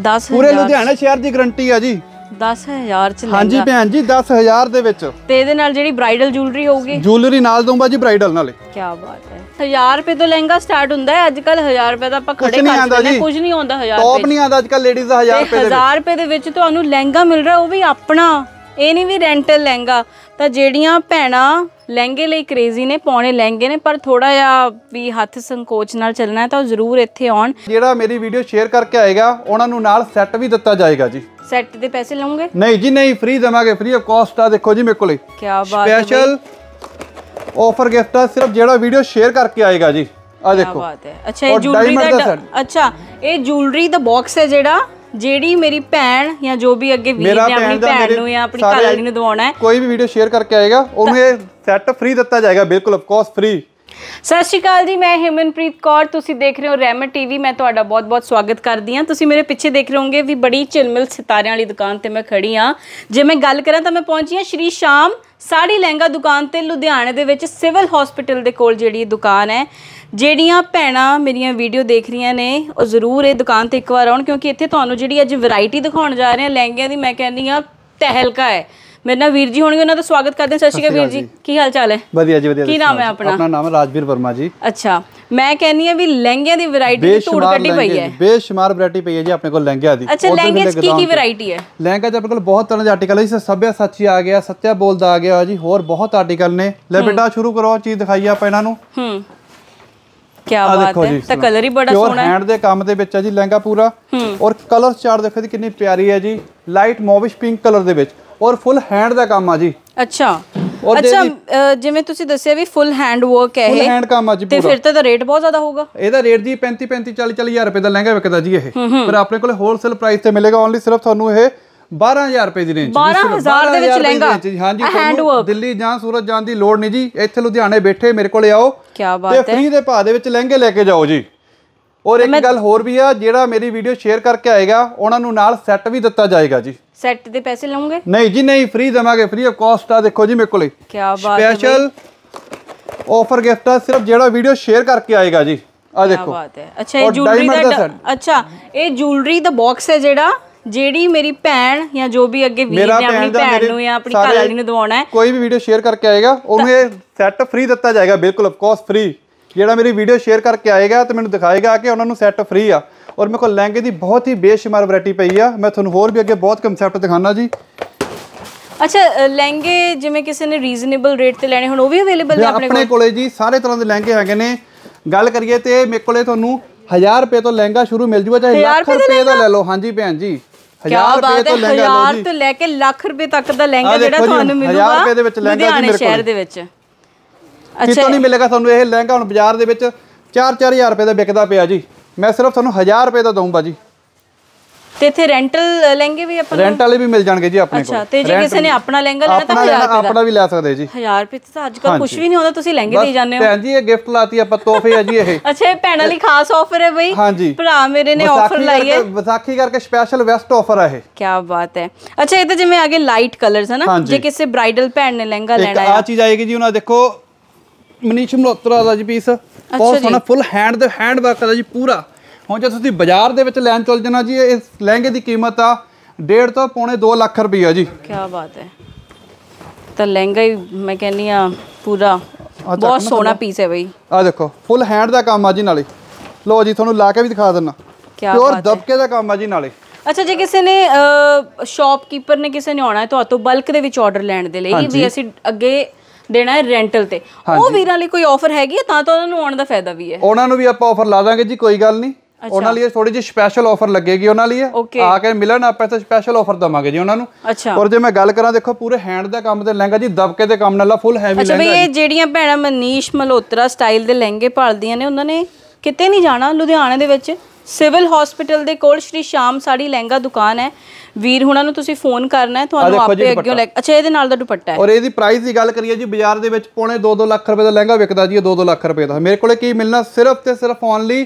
10000 ਪੂਰੇ ਲੁਧਿਆਣਾ ਸ਼ਹਿਰ ਦੀ ਗਰੰਟੀ ਆ ਜੀ। 10000 ਚ ਹਾਂਜੀ ਲਹਿੰਗਾ ਭੈਣ ਜੀ 10000 ਦੇ ਵਿੱਚ। ਤੇ ਇਹਦੇ ਨਾਲ ਜਿਹੜੀ ਬ੍ਰਾਈਡਲ ਜੁਐਲਰੀ ਹੋਊਗੀ? ਜੁਐਲਰੀ ਨਾਲ ਦਊਂਗਾ ਜੀ ਬ੍ਰਾਈਡਲ ਨਾਲੇ ਕੀ ਬਾਤ ਹੈ। 1000 ਰੁਪਏ ਤੋਂ ਲਹਿੰਗਾ ਸਟਾਰਟ ਹੁੰਦਾ ਹੈ ਅੱਜ ਕੱਲ 1000 ਰੁਪਏ ਦਾ ਆਪਾਂ ਖੜੇ ਨਹੀਂ ਕਰ ਆਉਂਦਾ ਸਕਦੇ ਜੀ। ਕੁਝ ਨਹੀਂ ਆਉਂਦਾ 1000 ਟੌਪ ਰੁਪਏ ਨਹੀਂ ਆਉਂਦਾ ਅੱਜ ਕੱਲ ਲੇਡੀਜ਼ ਦਾ 1000 ਤੇ ਰੁਪਏ ਦੇ 1000 ਰੁਪਏ ਦੇ ਵਿੱਚ ਤੁਹਾਨੂੰ ਲਹਿੰਗਾ ਮਿਲ ਰਿਹਾ ਉਹ ਵੀ ਆਪਣਾ ਇਹ ਨਹੀਂ ਵੀ ਰੈਂਟਲ ਲਹਿੰਗਾ। ਤਾਂ ਜਿਹੜੀਆਂ ਭੈਣਾਂ ਲਹਿੰਗੇ ਲਈ ਕ੍ਰੇਜ਼ੀ ਨੇ ਪਾਉਣੇ ਲਹਿੰਗੇ ਨੇ ਪਰ ਥੋੜਾ ਜਿਹਾ ਵੀ ਹੱਥ ਸੰਕੋਚ ਨਾਲ ਚੱਲਣਾ ਹੈ ਤਾਂ ਉਹ ਜ਼ਰੂਰ ਇੱਥੇ ਆਉਣ। ਜਿਹੜਾ ਮੇਰੀ ਵੀਡੀਓ ਸ਼ੇਅਰ ਕਰਕੇ ਆਏਗਾ ਉਹਨਾਂ ਨੂੰ ਨਾਲ ਸੈੱਟ ਵੀ ਦਿੱਤਾ ਜਾਏਗਾ ਜੀ। ਸੈੱਟ ਦੇ ਪੈਸੇ ਲਓਗੇ ਨਹੀਂ ਜੀ ਨਹੀਂ ਫ੍ਰੀ ਦੇਵਾਂਗੇ ਫ੍ਰੀ ਆਫ ਕਾਸਟ ਆ ਦੇਖੋ ਜੀ ਮੇਰੇ ਕੋਲੇ। ਕੀ ਬਾਤ ਹੈ ਸਪੈਸ਼ਲ ਆਫਰ ਗਿਫਟ ਆ ਸਿਰਫ ਜਿਹੜਾ ਵੀਡੀਓ ਸ਼ੇਅਰ ਕਰਕੇ ਆਏਗਾ ਜੀ। ਆ ਕੀ ਦੇਖੋ। ਬਾਤ ਹੈ। ਅੱਛਾ ਇਹ ਜੁਐਲਰੀ ਦਾ ਅੱਛਾ ਇਹ ਜੁਐਲਰੀ ਦਾ ਬਾਕਸ ਹੈ ਜਿਹੜਾ? ਜਿਹੜੀ ਮੇਰੀ ਭੈਣ ਜਾਂ ਜੋ ਵੀ ਅੱਗੇ ਵੀਰ ਨੇ ਆਪਣੀ ਭੈਣ ਨੂੰ ਜਾਂ ਆਪਣੀ ਘਰਵਾਲੀ ਨੂੰ ਦਵਾਉਣਾ ਹੈ। ਕੋਈ ਵੀ ਵੀਡੀਓ ਸ਼ੇਅਰ ਕਰਕੇ ਆਏਗਾ ਉਹਨੂੰ ਇਹ ਸੈੱਟ ਫ੍ਰੀ ਦਿੱਤਾ ਜਾਏਗਾ ਬਿਲਕੁਲ ਆਫ ਕੋਰਸ ਫ੍ਰੀ ਸਤਿ ਸ਼੍ਰੀ ਅਕਾਲ ਜੀ ਮੈਂ ਹਿਮਨਪ੍ਰੀਤ ਕੌਰ ਤੁਸੀਂ ਦੇਖ ਰਹੇ ਹੋ ਰੈਮਟ ਟੀਵੀ ਮੈਂ ਤੁਹਾਡਾ ਬਹੁਤ-ਬਹੁਤ ਸਵਾਗਤ ਕਰਦੀ ਹਾਂ। ਤੁਸੀਂ ਮੇਰੇ ਪਿੱਛੇ ਦੇਖ ਰਹੇ ਹੋਵੋਗੇ ਵੀ ਬੜੀ ਝਿਲਮਿਲ ਸਿਤਾਰਿਆਂ ਵਾਲੀ ਦੁਕਾਨ ਤੇ ਮੈਂ ਖੜੀ ਹਾਂ। ਜੇ ਮੈਂ ਗੱਲ ਕਰਾਂ ਤਾਂ ਮੈਂ ਪਹੁੰਚੀ ਹਾਂ ਸ਼੍ਰੀ ਸ਼ਾਮ ਸਾੜੀ ਲਹਿੰਗਾ ਦੁਕਾਨ ਤੇ ਲੁਧਿਆਣੇ ਦੇ ਵਿੱਚ ਸਿਵਲ ਹਸਪੀਟਲ ਦੇ ਕੋਲ ਜਿਹੜੀ ਦੁਕਾਨ ਹੈ। ਜਿਹੜੀਆਂ ਭੈਣਾਂ ਮੇਰੀਆਂ ਵੀਡੀਓ ਦੇਖ ਰਹੀਆਂ ਨੇ ਉਹ ਜ਼ਰੂਰ ਇਹ ਦੁਕਾਨ ਤੇ ਇੱਕ ਵਾਰ ਆਉਣ ਕਿਉਂਕਿ ਇੱਥੇ ਤੁਹਾਨੂੰ ਜਿਹੜੀ ਅੱਜ ਵੈਰਾਈਟੀ ਦਿਖਾਉਣ ਜਾ ਰਹੇ ਹਾਂ ਲਹਿੰਗਿਆਂ ਦੀ ਮੈਂ ਕਹਿੰਦੀ ਹਾਂ ਤਹਿਲਕਾ ਹੈ। ਮੇਰੇ ਨਾਲ ਵੀਰ ਜੀ ਹੋਣਗੇ ਉਹਨਾਂ ਦਾ ਸਵਾਗਤ ਕਰਦੇ ਹਾਂ। ਸਤਿ ਸ਼੍ਰੀ ਅਕਾਲ ਵੀਰ ਜੀ ਕੀ ਹਾਲ ਚਾਲ ਹੈ? ਵਧੀਆ ਜੀ ਵਧੀਆ ਕੀ ਨਾਮ ਹੈ? ਆਪਣਾ? ਆਪਣਾ ਨਾਮ ਹੈ ਰਾਜਵੀਰ ਵਰਮਾ ਜੀ। ਅੱਛਾ ਮੈਂ ਕਹਿੰਨੀ ਆ ਵੀ ਲਹਿੰਗਿਆਂ ਦੀ ਵੈਰਾਈਟੀ ਦੀ ਧੂੜ ਕੱਢੀ ਪਈ ਹੈ। ਬੇਸ਼ੁਮਾਰ ਵੈਰਾਈਟੀ ਪਈ ਹੈ ਜੀ ਆਪਣੇ ਕੋਲ ਲਹਿੰਗਿਆਂ ਦੀ। ਅੱਛਾ ਉੱਧਰ ਲਹਿੰਗੇ ਮਿਲੇ ਚ ਕੀ ਕੀ। ਵੈਰਾਈਟੀ ਹੈ? ਲਹਿੰਗਾ 'ਚ ਆਪਣੇ ਕੋਲ ਬਹੁਤ ਤਰ੍ਹਾਂ ਦੇ ਆਰਟੀਕਲ ਹੈ ਜੀ। ਸਭਿਆ ਸੱਚੀ ਆ ਗਿਆ ਸੱਚਾ ਬੋਲਦਾ ਆ ਗਿਆ ਜੀ। ਹੋਰ ਬਹੁਤ ਆਰਟੀਕਲ ਨੇ। ਲੈ ਬੇਟਾ ਸ਼ੁਰੂ ਕਰੋ ਚੀਜ਼ ਦਿਖਾਈਏ ਆਪਾਂ ਇਹਨਾਂ ਨੂੰ। ਹੂੰ। ਕੀ ਬਾਤ ਹੈ ਤਾਂ ਕਲਰ ਹੀ ਬੜਾ ਸੋਹਣਾ ਹੈ। ਹੈਂਡ ਦੇ ਕੰਮ ਦੇ ਵਿੱਚ ਹੈ ਜੀ ਲਹਿੰਗਾ ਪੂਰਾ। ਔਰ ਕਲਰ ਚਾਰਟ ਦੇਖੋ ਜੀ ਕਿੰਨੀ ਪਿਆਰੀ ਹੈ ਜੀ। ਲਾਈਟ ਮੋਵਿਸ਼ ਪਿੰਕ ਕਲਰ ਦੇ ਵਿੱਚ। ਔਰ ਫੁੱਲ ਹੈਂਡ ਦਾ ਕੰਮ ਆ ਜੀ। ਅੱਛਾ। ਅੱਛਾ ਜਿਵੇਂ ਤੁਸੀਂ ਦੱਸਿਆ ਵੀ ਫੁੱਲ ਹੈਂਡ ਵਰਕ ਹੈ ਫੁੱਲ ਇਹ ਹੈਂਡ ਕੰਮ ਆ ਜੀ ਤੇ ਫਿਰ ਤਾਂ ਰੇਟ ਬਹੁਤ ਜ਼ਿਆਦਾ ਹੋਊਗਾ। ਇਹਦਾ ਰੇਟ ਜੀ 35 35 40 40 ਹਜ਼ਾਰ ਰੁਪਏ ਦਾ ਲਹਿੰਗਾ ਵਿਕਦਾ ਜੀ ਇਹ। ਪਰ ਆਪਣੇ ਕੋਲ ਹੋਲਸੇਲ ਪ੍ਰਾਈਸ ਤੇ ਮਿਲੇਗਾ ਓਨਲੀ ਸਿਰਫ ਤੁਹਾਨੂੰ ਇਹ 12000 ਰੁਪਏ ਦੀ ਰੇਂਜ 12,000 ਦੇ ਵਿੱਚ ਲਹਿੰਗਾ? ਹਾਂਜੀ ਤੁਹਾਨੂੰ? ਦਿੱਲੀ ਜਾਂ ਸੂਰਤ ਜਾਣ ਦੀ ਲੋੜ ਨਹੀਂ ਜੀ। ਇੱਥੇ ਲੁਧਿਆਣੇ ਬੈਠੇ ਮੇਰੇ ਕੋਲੇ ਆਓ। ਕੀ ਤੇ ਬਾਤ ਹੈ। ਫ੍ਰੀ ਦੇ ਭਾਅ ਦੇ ਵਿੱਚ ਲਹਿੰਗੇ ਲੈ ਕੇ ਜਾਓ ਜੀ। ਔਰ ਇੱਕ ਗੱਲ ਹੋਰ ਵੀ ਆ ਜਿਹੜਾ ਮੇਰੀ ਵੀਡੀਓ ਸ਼ੇਅਰ ਕਰਕੇ ਆਏਗਾ ਉਹਨਾਂ ਨੂੰ ਨਾਲ ਸੈੱਟ ਵੀ ਦਿੱਤਾ ਜਾਏਗਾ ਜੀ। ਸੈੱਟ ਦੇ ਪੈਸੇ ਲਓਗੇ ਨਹੀਂ ਜੀ ਨਹੀਂ ਫ੍ਰੀ ਦੇਵਾਂਗੇ। ਫ੍ਰੀ ਆਫ ਕਾਸਟ ਆ ਦੇਖੋ ਜੀ ਮੇਰੇ ਕੋਲੇ। ਕੀ ਬਾਤ ਹੈ ਸਪੈਸ਼ਲ ਆਫਰ ਗਿਫਟ ਆ ਸਿਰਫ ਜਿਹੜਾ ਵੀਡੀਓ ਸ਼ੇਅਰ ਕਰਕੇ ਆਏਗਾ ਜੀ। ਆ ਕੀ ਦੇਖੋ। ਬਾਤ ਹੈ। ਅੱਛਾ ਇਹ ਜੁਐਲਰੀ ਦਾ ਅੱਛਾ ਇਹ ਜੁਐਲਰੀ ਦਾ ਬਾਕਸ ਹੈ ਜਿਹੜਾ? ਜਿਹੜੀ ਮੇਰੀ ਭੈਣ ਜਾਂ ਜੋ ਵੀ ਅੱਗੇ ਵੀਰ ਨੇ ਆਪਣੀ ਭੈਣ ਨੂੰ ਜਾਂ ਆਪਣੀ ਘਰਵਾਲੀ ਨੂੰ ਦਵਾਉਣਾ ਹੈ। ਕੋਈ ਵੀ ਵੀਡੀਓ ਸ਼ੇਅਰ ਕਰਕੇ ਆਏਗਾ ਉਹਨੂੰ ਇਹ ਸੈੱਟ ਫ੍ਰੀ ਦਿੱਤਾ ਜਾਏਗਾ ਬਿਲਕੁਲ ਆਫ ਕੋਰਸ ਫ੍ਰੀ ਜਿਹੜਾ ਮੇਰੀ ਵੀਡੀਓ ਸ਼ੇਅਰ ਕਰਕੇ ਆਏਗਾ ਤੇ ਮੈਨੂੰ ਦਿਖਾਏਗਾ ਕਿ ਉਹਨਾਂ ਨੂੰ ਸੈੱਟ ਫ੍ਰੀ ਆ। ਔਰ ਮੇਰੇ ਕੋਲ ਲਹਿੰਗੇ ਦੀ ਬਹੁਤ ਹੀ ਬੇਸ਼ੁਮਾਰ ਵੈਰਾਈਟੀ ਪਈ ਆ। ਮੈਂ ਤੁਹਾਨੂੰ ਹੋਰ ਵੀ ਅੱਗੇ ਬਹੁਤ ਕੰਸੈਪਟ ਦਿਖਾਣਾ ਜੀ। ਅੱਛਾ ਲਹਿੰਗੇ ਜਿਵੇਂ ਕਿਸੇ ਨੇ ਰੀਜ਼ਨੇਬਲ ਰੇਟ ਤੇ ਲੈਣੇ ਹੁਣ ਉਹ ਵੀ ਅਵੇਲੇਬਲ ਨੇ ਆਪਣੇ ਆਪਣੇ ਕੋਲੇ? ਜੀ ਸਾਰੇ ਤਰ੍ਹਾਂ ਦੇ ਲਹਿੰਗੇ ਹੈਗੇ ਨੇ। ਗੱਲ ਕਰੀਏ ਤੇ ਮੇਰੇ ਕੋਲੇ ਤੁਹਾਨੂੰ 1000 ਰੁਪਏ ਤੋਂ ਲਹਿੰਗਾ ਸ਼ੁਰੂ ਮਿਲ ਜੂਗਾ ਚਾਹੇ ਲੱਖ ਰੁਪਏ ਦਾ ਲੈ ਲਓ। ਹਾਂਜੀ ਭੈਣ ਜੀ। 1000 ਰੁਪਏ ਬਾਤ ਹੈ ਤੋਂ ਲਹਿੰਗਾ ਲਓ ਹਜ਼ਾਰ ਜੀ। ਤੋਂ ਲੈ ਕੇ ਲੱਖ ਰੁਪਏ ਤੱਕ ਦਾ ਲਹਿੰਗਾ ਜਿਹੜਾ ਤੁਹਾਨੂੰ ਹਜ਼ਾਰ ਮਿਲੂਗਾ ਰੁਪਏ ਦੇ ਵਿੱਚ ਲਹਿੰਗਾ ਜੀ। ਮੇਰੇ ਸ਼ਹਿਰ ਕੋਲ। ਦੇ ਵਿੱਚ। ਕਿਤੋਂ ਅੱਛਾ ਨਹੀਂ ਮਿਲੇਗਾ ਤੁਹਾਨੂੰ ਇਹ ਲਹਿੰਗਾ ਹੁਣ ਬਾਜ਼ਾਰ ਦੇ ਵਿੱਚ 4-4000 ਰੁਪਏ ਦਾ ਵਿਕਦਾ ਪਿਆ ਜੀ। ਮੈਂ ਸਿਰਫ ਤੁਹਾਨੂੰ 1000 ਰੁਪਏ ਦਾ ਦਊਂਗਾ ਜੀ। ਤੇ ਇੱਥੇ ਰੈਂਟਲ ਲਹਿੰਗੇ ਵੀ ਆਪਾਂ ਰੈਂਟ ਵਾਲੇ ਵੀ ਮਿਲ ਜਾਣਗੇ ਜੀ ਆਪਣੇ ਕੋਲ। ਅੱਛਾ ਤੇ ਜੇ ਕਿਸੇ ਨੇ ਆਪਣਾ ਲਹਿੰਗਾ ਲੈਣਾ ਤਾਂ ਆਪਣਾ 1000 ਲੈਣਾ ਰੁਪਏ ਦਾ। ਆਪਣਾ ਵੀ ਲੈ ਸਕਦੇ ਜੀ। 1000 ਰੁਪਏ ਤੇ ਅੱਜ ਕੱਲ ਕੁਝ ਵੀ ਨਹੀਂ ਹੁੰਦਾ ਤੁਸੀਂ ਲਹਿੰਗੇ ਦੇ ਜਾਂਦੇ ਹੋ। ਭੈਣ ਜੀ ਇਹ ਗਿਫਟ ਲਾਤੀ ਆਪਾਂ ਤੋਹਫੇ ਆ ਜੀ ਇਹ। ਅੱਛਾ ਇਹ ਭੈਣਾਂ ਲਈ ਖਾਸ ਆਫਰ ਹੈ ਬਈ। ਭਰਾ ਮੇਰੇ ਨੇ ਆਫਰ ਲਾਈ ਹੈ। ਵਿਸਾਖੀ ਕਰਕੇ ਸਪੈਸ਼ਲ ਵੈਸਟ ਆਫਰ ਆ ਇਹ। ਕੀ ਬਾਤ ਹੈ। ਅੱਛਾ ਇਹ ਤਾਂ ਜਿਵੇਂ ਆਗੇ ਲਾਈਟ ਕਲਰਸ ਹੈ ਨਾ। ਜੇ ਕਿਸੇ ਬ੍ਰਾਈਡਲ ਭੈਣ ਨੇ ਲਹਿੰਗਾ ਇੱਕ ਲੈਣਾ ਆ ਹੈ। ਚੀਜ਼ ਆਏਗੀ ਜੀ ਉਹਨਾਂ ਦੇਖੋ ਮਨੀਸ਼ ਮਲਹੋਤਰਾ ਦਾ ਜੀ ਪੀਸ ਬਹੁਤ। ਸੋਹਣਾ ਫੁੱਲ ਹੈਂਡ ਦੇ ਹੈਂਡ ਵਰਕ ਦਾ ਜੀ ਪੂਰਾ। ਹੁਣ ਜੇ ਤੁਸੀਂ ਬਾਜ਼ਾਰ ਦੇ ਵਿੱਚ ਲੈਣ ਚਲ ਜਾਣਾ ਜੀ ਇਸ ਲਹਿੰਗੇ ਦੀ ਕੀਮਤ ਆ 1.5 ਤੋਂ ਪੌਣੇ 2 ਲੱਖ ਰੁਪਈਆ ਜੀ। ਕੀ ਬਾਤ ਹੈ। ਤਾਂ ਲਹਿੰਗਾ ਹੀ ਮੈਂ ਕਹਿੰਨੀ ਆ ਪੂਰਾ ਬਹੁਤ ਸੋਹਣਾ ਪੀਸ ਹੈ ਬਈ। ਆ ਦੇਖੋ ਫੁੱਲ ਹੈਂਡ ਦਾ ਕੰਮ ਆ ਜੀ ਨਾਲੇ। ਲੋ ਜੀ ਤੁਹਾਨੂੰ ਲਾ ਕੇ ਵੀ ਦਿਖਾ ਦਿੰਨਾ। ਪਿਓਰ ਬਾਤ ਹੈ। ਦਬਕੇ ਦਾ ਕੰਮ ਆ ਜੀ ਨਾਲੇ। ਅੱਛਾ ਜੇ ਕਿਸੇ ਨੇ ਸ਼ਾਪਕੀਪਰ ਨੇ ਕਿਸੇ ਨੇ ਆਉਣਾ ਹੈ ਤੁਹਾਤੋਂ ਬਲਕ ਦੇ ਵਿੱਚ ਆਰਡਰ ਲੈਣ ਦੇ ਲਈ ਵੀ ਅਸੀਂ ਅੱਗੇ ਦੇਣਾ ਹੈ ਰੈਂਟਲ ਤੇ। ਉਹ ਵੀਰਾਂ ਲਈ ਕੋਈ ਆਫਰ ਹੈਗੀ ਤਾਂ ਤਾਂ ਉਹਨਾਂ ਨੂੰ ਆਉਣ ਦਾ ਫਾਇਦਾ ਵੀ ਹੈ। ਉਹਨਾਂ ਨੂੰ ਵੀ ਆਪਾਂ ਆਫਰ ਲਾ ਦਾਂਗੇ ਜੀ ਕੋਈ ਗੱਲ ਨਹੀਂ। ਉਹਨਾਂ ਲਈ ਥੋੜੀ ਜਿਹੀ ਸਪੈਸ਼ਲ ਆਫਰ ਲੱਗੇਗੀ ਉਹਨਾਂ ਲਈ। ਆ ਕੇ ਮਿਲਣ ਆਪਾਂ ਇੱਥੇ ਸਪੈਸ਼ਲ ਆਫਰ ਦਵਾਂਗੇ ਜੀ ਉਹਨਾਂ ਨੂੰ। ਅੱਛਾ। ਔਰ ਜੇ ਮੈਂ ਗੱਲ ਕਰਾਂ ਦੇਖੋ ਪੂਰੇ ਹੈਂਡ ਦਾ ਕੰਮ ਤੇ ਲਹਿੰਗਾ ਜੀ ਦਬਕੇ ਦੇ ਕੰਮ ਨਾਲ ਫੁੱਲ ਹੈਵੀ ਅੱਛਾ ਲਹਿੰਗਾ ਬਈ ਇਹ ਜਿਹੜੀਆਂ ਭੈਣਾਂ ਮਨੀਸ਼ ਮਲਹੋਤਰਾ ਸਟਾਈਲ ਦੇ ਲਹਿੰਗੇ ਭਾਲਦੀਆਂ ਨੇ ਉਹਨਾਂ ਨੇ ਕਿਤੇ ਨਹੀਂ ਜਾਣਾ ਲੁਧਿਆਣੇ ਦੇ ਵਿੱਚ? ਸਿਵਲ ਹਸਪੀਟਲ ਦੇ ਕੋਲ ਸ਼੍ਰੀ ਸ਼ਾਮ ਸਾੜੀ ਲਹਿੰਗਾ ਦੁਕਾਨ ਹੈ। ਵੀਰ ਹੁਣਾਂ ਨੂੰ ਤੁਸੀਂ ਫੋਨ ਕਰਨਾ ਹੈ ਤੁਹਾਨੂੰ ਆਪੇ ਅੱਗੇ ਲੈ ਅੱਛਾ ਇਹਦੇ ਨਾਲ ਦਾ ਦੁਪੱਟਾ ਹੈ। ਔਰ ਇਹਦੀ ਪ੍ਰਾਈਸ ਦੀ ਗੱਲ ਕਰੀਏ ਜੀ ਬਾਜ਼ਾਰ ਦੇ ਵਿੱਚ ਪੌਣੇ 2-2 ਲੱਖ ਰੁਪਏ ਦਾ ਲਹਿੰਗਾ ਵਿਕਦਾ ਜੀ 2-2 ਲੱਖ ਰੁਪਏ ਦਾ। ਮੇਰੇ ਕੋਲੇ ਕੀ ਮਿਲਣਾ ਸਿਰਫ ਤੇ ਸਿਰਫ ਓਨਲੀ